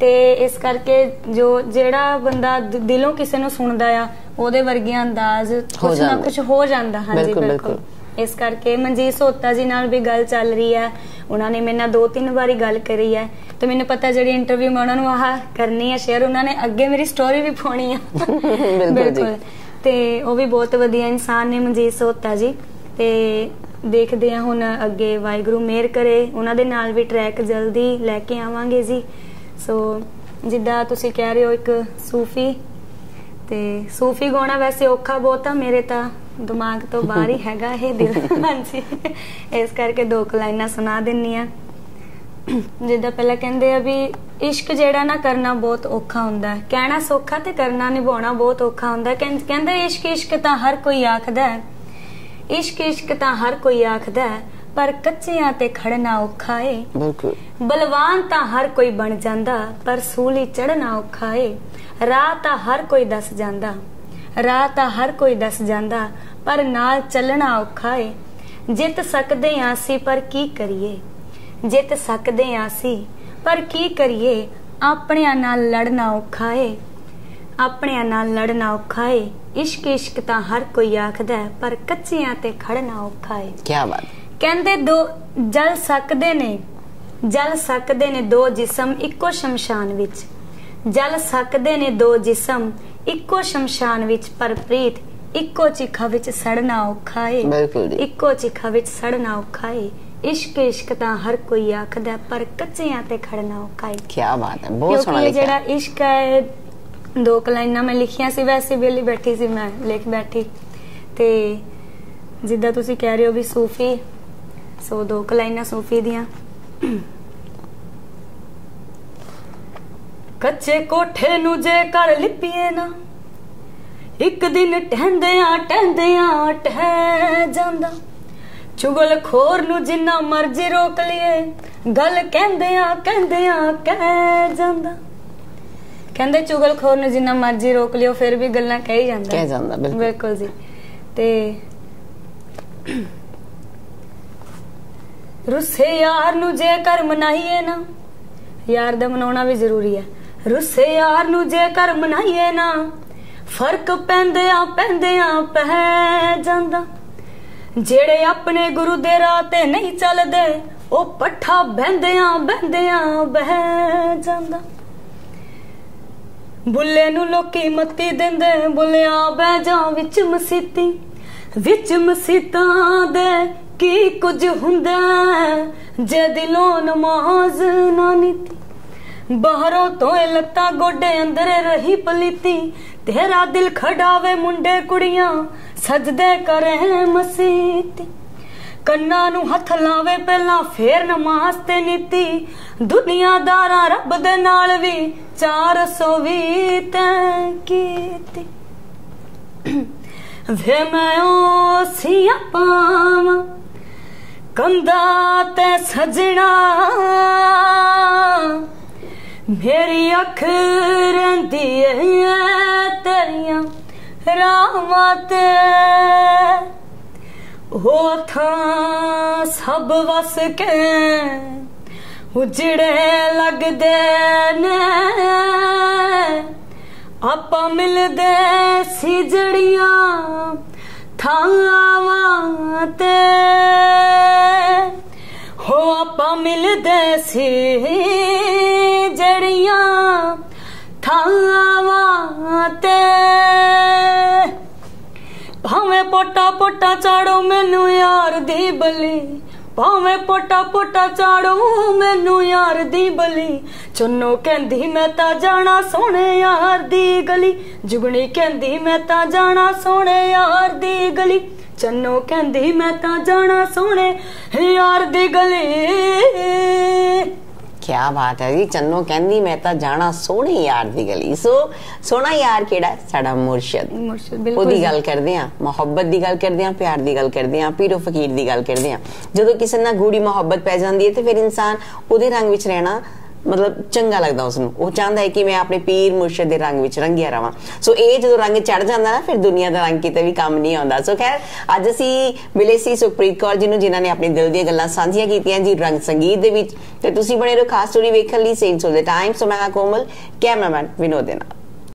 ਤੇ ਇਸ ਕਰਕੇ ਜੋ ਜਿਹੜਾ ਬੰਦਾ ਦਿਲੋਂ ਕਿਸੇ ਨੂੰ ਸੁਣਦਾ ਆ ਉਹਦੇ ਵਰਗੀਆਂ ਅੰਦਾਜ਼ ਕੁਝ ਨਾ। ਕੁਝ ਹੋ ਜਾਂਦਾ। ਹਾਂਜੀ ਬਿਲਕੁਲ। ਇਸ ਕਰਕੇ ਮਨਜੀਤ ਸੋਤਾ ਜੀ ਨਾਲ ਵੀ ਗੱਲ ਚੱਲ ਰਹੀ ਹੈ। ਉਹਨਾਂ ਨੇ ਮੇਰੇ ਨਾਲ ਦੋ ਤਿੰਨ ਵਾਰੀ ਗੱਲ ਕਰੀ ਹੈ। ਤੇ ਮੈਨੂੰ ਪਤਾ ਜਿਹੜੀ ਇੰਟਰਵਿਊ ਮੈਂ ਉਹਨਾਂ ਨੂੰ ਆਹ ਕਰਨੀ ਹੈ ਸ਼ੇਅਰ ਉਹਨਾਂ ਨੇ ਅੱਗੇ ਮੇਰੀ ਸਟੋਰੀ ਵੀ ਪਾਉਣੀ ਆ। ਬਿਲਕੁਲ। ਤੇ ਉਹ ਵੀ ਬਹੁਤ ਵਧੀਆ ਇਨਸਾਨ ਨੇ ਮਨਜੀਤ ਸੋਤਾ ਜੀ। ਤੇ ਦੇਖਦੇ ਆ ਹੁਣ ਅੱਗੇ ਵਾਹਿਗੁਰੂ ਮਿਹਰ ਕਰੇ। ਉਹਨਾਂ ਦੇ ਨਾਲ ਵੀ ਟਰੈਕ ਜਲਦੀ ਲੈ ਕੇ ਆਵਾਂਗੇ ਜੀ। ਸੋ ਜਿੱਦਾਂ ਤੁਸੀਂ ਕਹਿ ਰਹੇ ਹੋ ਇੱਕ ਸੂਫੀ। ਤੇ ਸੂਫੀ ਗਾਉਣਾ ਵੈਸੇ ਔਖਾ ਬਹੁਤ ਆ ਮੇਰੇ ਤਾਂ। ਦਿਮਾਗ ਤੋਂ ਬਾਹਰ ਹੀ ਹੈਗਾ ਇਹ ਦਿਲ। ਹਾਂਜੀ। ਇਸ ਕਰਕੇ ਦੋ ਲਾਈਨਾਂ ਸੁਣਾ ਦਿੰਨੀ ਆ। ਜਿੱਦਾਂ ਪਹਿਲਾਂ ਕਹਿੰਦੇ ਆ ਵੀ ਇਸ਼ਕ ਜਿਹੜਾ ਨਾ ਕਰਨਾ ਬਹੁਤ ਔਖਾ ਹੁੰਦਾ ਕਹਿਣਾ ਸੌਖਾ ਤੇ ਕਰਨਾ ਨਿਭਾਉਣਾ ਬਹੁਤ ਔਖਾ ਹੁੰਦਾ ਕਹਿੰਦੇ ਇਸ਼ਕ ਇਸ਼ਕ ਤਾਂ ਹਰ ਕੋਈ ਆਖਦਾ ਹੈ। ਇਸ਼ਕ ਇਸ਼ਕ ਤਾਂ ਹਰ ਕੋਈ ਆਖਦਾ ਹੈ ਪਰ ਕੱਚਿਆਂ ਤੇ ਖੜਨਾ ਔਖਾ ਏ। ਬਿਲਕੁਲ। ਬਲਵਾਨ ਤਾਂ ਹਰ ਕੋਈ ਬਣ ਜਾਂਦਾ ਪਰ ਸੂਲੀ ਚੜਨਾ ਔਖਾ ਏ। ਰਾਹ ਤਾਂ ਹਰ ਕੋਈ ਦੱਸ ਜਾਂਦਾ। ਰਾਹ ਤਾਂ ਹਰ ਕੋਈ ਦੱਸ ਜਾਂਦਾ ਪਰ ਨਾਲ ਚੱਲਣਾ ਔਖਾ ਏ। ਜਿੱਤ ਸਕਦੇ ਆਂ ਅਸੀਂ ਪਰ ਕੀ ਕਰੀਏ? ਜਿੱਤ ਸਕਦੇ ਆਂ ਅਸੀਂ ਪਰ ਕੀ ਕਰੀਏ? ਆਪਣਿਆਂ ਨਾਲ ਲੜਨਾ ਔਖਾ ਏ। ਆਪਣਿਆਂ ਨਾਲ ਲੜਨਾ ਔਖਾ ਏ। ਇਸ਼ਕ ਇਸ਼ਕ ਤਾਂ ਹਰ ਕੋਈ ਆਖਦਾ ਹੈ, ਪਰ ਕੱਚਿਆਂ ਤੇ ਖੜਨਾ ਔਖਾ ਏ। ਕੀ ਬਾਤ ਕਹਿੰਦੇ ਦੋ ਜਲ ਸਕਦੇ ਨੇ ਜਲ ਸਕਦੇ ਨੇ ਦੋ ਜਿਸਮ ਇੱਕੋ ਸ਼ਮਸ਼ਾਨ ਵਿੱਚ। ਜਲ ਸਕਦੇ ਨੇ ਦੋ ਜਿਸਮ ਇੱਕੋ ਸ਼ਮਸ਼ਾਨ ਵਿੱਚ ਪਰ ਪ੍ਰੀਤ ਇੱਕੋ ਚਿਖਾ ਵਿੱਚ ਸੜਨਾ ਔਖਾ ਏ। ਬਿਲਕੁਲ ਜੀ। ਇੱਕੋ ਚਿਖਾ ਵਿੱਚ ਸੜਨਾ ਔਖਾ ਏ। ਇਸ਼ਕ ਇਸ਼ਕ ਤਾਂ ਹਰ ਕੋਈ ਆਖਦਾ ਪਰ ਕੱਚਿਆਂ ਤੇ ਖੜਨਾ ਔਖਾ ਏ। ਕੀ ਬਾਤ ਹੈ ਬਹੁਤ ਸੋਹਣਾ ਲਿਖਿਆ। ਜਿਹੜਾ ਇਸ਼ਕ ਹੈ ਦੋ ਲਾਈਨਾਂ ਮੈਂ ਲਿਖੀਆਂ ਸੀ ਵੈਸੇ ਵੇਲੀ ਬੈਠੀ ਸੀ ਮੈਂ ਲਿਖ ਬੈਠੀ। ਤੇ ਜਿੱਦਾਂ ਤੁਸੀਂ ਕਹਿ ਰਹੇ ਹੋ ਵੀ ਸੂਫੀ ਸੋ ਦੋ ਲਾਈਨਾਂ ਸੂਫੀ ਦੀਆਂ। ਕੱਚੇ ਕੋਠੇ ਨੂੰ ਜੇ ਕਰ ਲਿਪੀਏ ਨਾ ਇੱਕ ਦਿਨ ਟਹਿੰਦਿਆਂ ਟਹਿੰਦਿਆਂ ਟਹਿ ਜਾਂਦਾ। ਚੁਗਲ ਖੋਰ ਨੂੰ ਜਿੰਨਾ ਮਰਜ਼ੀ ਰੋਕ ਲਈਏ ਗੱਲ ਕਹਿੰਦਿਆਂ ਕਹਿੰਦਿਆਂ ਕਹਿ ਜਾਂਦਾ। ਕਹਿੰਦੇ ਚੁਗਲ ਖੋਰ ਨੂੰ ਜਿੰਨਾ ਮਰਜ਼ੀ ਰੋਕ ਲਿਓ ਫਿਰ ਵੀ ਗੱਲਾਂ ਕਹਿ ਜਾਂਦਾ। ਕਹਿ ਜਾਂਦਾ, ਬਿਲਕੁਲ। ਬਿਲਕੁਲ ਜੀ। ਤੇ ਰੁੱਸੇ ਯਾਰ ਨੂੰ ਜੇ ਕਰ ਮਨਾਈਏ ਨਾ ਯਾਰ ਦਾ ਮਨਾਉਣਾ ਵੀ ਜ਼ਰੂਰੀ ਹੈ। ਰੁੱਸੇ ਯਾਰ ਨੂੰ ਜੇ ਕਰ ਮਨਾਈਏ ਨਾ, ਫ਼ਰਕ ਪੈਂਦਿਆਂ ਪੈਂਦਿਆਂ ਪੈ ਜਾਂਦਾ। ਜਿਹੜੇ ਆਪਣੇ ਗੁਰੂ ਦੇ ਰਾਹ ਤੇ ਨਹੀਂ ਚੱਲਦੇ, ਉਹ ਪੱਠਾ ਬਹਿੰਦਿਆਂ ਬਹਿੰਦਿਆਂ ਬਹਿ ਜਾਂਦਾ। ਬੁੱਲੇ ਨੂੰ ਲੋਕੀ ਮੱਤੀ ਦਿੰਦੇ, ਬੁੱਲਿਆ ਬਹਿ ਜਾ ਵਿੱਚ ਮਸੀਤੀ। ਵਿੱਚ ਮਸੀਤਾਂ ਦੇ ਕੀ ਕੁਝ ਹੁੰਦਾ, ਜੇ ਦਿਲੋਂ ਨਮਾਜ਼ ਨਾ ਨੀਤੀ। ਬਾਹਰੋਂ ਤੋਂ ਇਹ ਲੱਤਾਂ ਗੋਡੇ ਅੰਦਰੇ ਰਹੀ ਪਲੀਤੀ। ਤੇਰਾ ਦਿਲ ਖੜਾਵੇ ਮੁੰਡੇ ਕੁੜੀਆਂ, ਸਜਦੇ ਕਰੇ ਮਸੀਤੀ। ਕੰਨਾਂ ਨੂੰ ਹੱਥ ਲਾਵੇ ਪਹਿਲਾਂ ਫੇਰ ਨਮਾਜ਼ ਤੇ ਨੀਤੀ। ਦੁਨੀਆਦਾਰਾਂ ਰੱਬ ਦੇ ਨਾਲ ਵੀ 420 ਤੈਂ ਕੀਤੀ। ਵੇ ਮੈਂ ਉਹ ਪਾਵਾਂ ਕੰਦਾ ਤੇ ਸਜਣਾ। ਮੇਰੀ ਅੱਖ ਰਹਿੰਦੀ ਏ ਤੇਰੀਆਂ ਰਾਹਾਂ ਤੇ ਉਹ ਥਾਂ ਸਭ ਵਸ ਕੇ ਉਜੜੇ ਲੱਗਦੇ ਨੇ। ਆਪਾਂ ਮਿਲਦੇ ਸੀ ਜੜੀਆਂ ਥਾਵਾਂ ਤੇ। ਹੋ ਆਪਾਂ ਮਿਲਦੇ ਸੀ ਜੜੀਆਂ ਥਾਵਾਂ ਤੇ। ਭਾਵੇਂ ਪੋਟਾ ਪੋਟਾ ਚਾੜੋ, ਮੈਨੂੰ ਯਾਰ ਦੀ ਬਲੀ। ਭਾਵੇਂ ਪੋਟਾ ਪੋਟਾ ਚਾੜੋ, ਮੈਨੂੰ ਯਾਰ ਦੀ ਬਲੀ। ਚੁੰਨੋ ਕਹਿੰਦੀ, ਮੈਂ ਤਾਂ ਜਾਣਾ ਸੋਹਣੇ ਯਾਰ ਦੀ ਗਲੀ। ਜੁਗਣੀ ਕਹਿੰਦੀ, ਮੈਂ ਤਾਂ ਜਾਣਾ ਸੋਹਣੇ ਯਾਰ ਦੀ ਗਲੀ। ਚੰਨੋ ਕਹਿੰਦੀ ਮੈਂ ਤਾਂ ਜਾਣਾ ਸੋਹਣੇ ਯਾਰ ਦੀ ਗਲੀ ਕੀ ਬਾਤ ਹੈ ਜੀ ਚੰਨੋ ਕਹਿੰਦੀ ਮੈਂ ਤਾਂ ਜਾਣਾ ਸੋਹਣੇ ਯਾਰ ਦੀ ਗਲੀ ਸੋ ਸੋਹਣਾ ਯਾਰ ਕਿਹੜਾ? ਸਾਡਾ ਮੁਰਸ਼ਦ ਮੁਰਸ਼ਦ ਬਿਲਕੁਲ ਉਹਦੀ। ਗੱਲ ਕਰਦੇ ਆ ਮੁਹੱਬਤ ਦੀ ਗੱਲ ਕਰਦੇ ਆ ਪਿਆਰ ਦੀ ਗੱਲ ਕਰਦੇ ਆ ਪੀਰੋ ਫਕੀਰ ਦੀ ਗੱਲ ਕਰਦੇ ਆ ਜਦੋਂ ਕਿਸੇ ਨਾਲ ਗੂੜੀ ਮੁਹੱਬਤ ਪੈ ਜਾਂਦੀ ਹੈ ਤੇ ਫਿਰ ਇਨਸਾਨ ਉਹਦੇ ਰੰਗ ਵਿੱਚ ਰਹਿਣਾ ਮਤਲਬ ਚੰਗਾ ਲੱਗਦਾ ਉਸ ਨੂੰ ਉਹ ਚਾਹੁੰਦਾ ਹੈ ਕਿ ਮੈਂ ਆਪਣੇ ਪੀਰ ਮੁਰਸ਼ਦ ਦੇ ਰੰਗ ਵਿੱਚ ਰੰਗਿਆ ਰਵਾਂ। ਸੋ ਇਹ ਜਦੋਂ ਰੰਗ ਚੜ ਜਾਂਦਾ ਨਾ, ਫਿਰ ਦੁਨੀਆ ਦਾ ਰੰਗ ਕਿਤੇ ਵੀ ਕੰਮ ਨਹੀਂ ਆਉਂਦਾ। ਸੋ ਖੈਰ, ਅੱਜ ਅਸੀਂ ਮਿਲੇ ਸੀ ਸੁਖਪ੍ਰੀਤ ਕੌਰ ਜੀ ਨੂੰ, ਜਿਨ੍ਹਾਂ ਨੇ ਆਪਣੇ ਦਿਲ ਦੀਆਂ ਗੱਲਾਂ ਸਾਂਝੀਆਂ ਕੀਤੀਆਂ ਜੀ ਰੰਗ ਸੰਗੀਤ ਦੇ ਵਿੱਚ। ਤੇ ਤੁਸੀਂ ਬਣੇ ਰਹੋ ਖਾਸ ਸਟੋਰੀ ਵੇਖਣ ਲਈ saints of the time so ਮੈਂ ਹਾਂ ਕੋਮਲ, ਕੈਮਰਾਮੈਨ ਵਿਨੋਦ ਦੇ ਨਾਲ।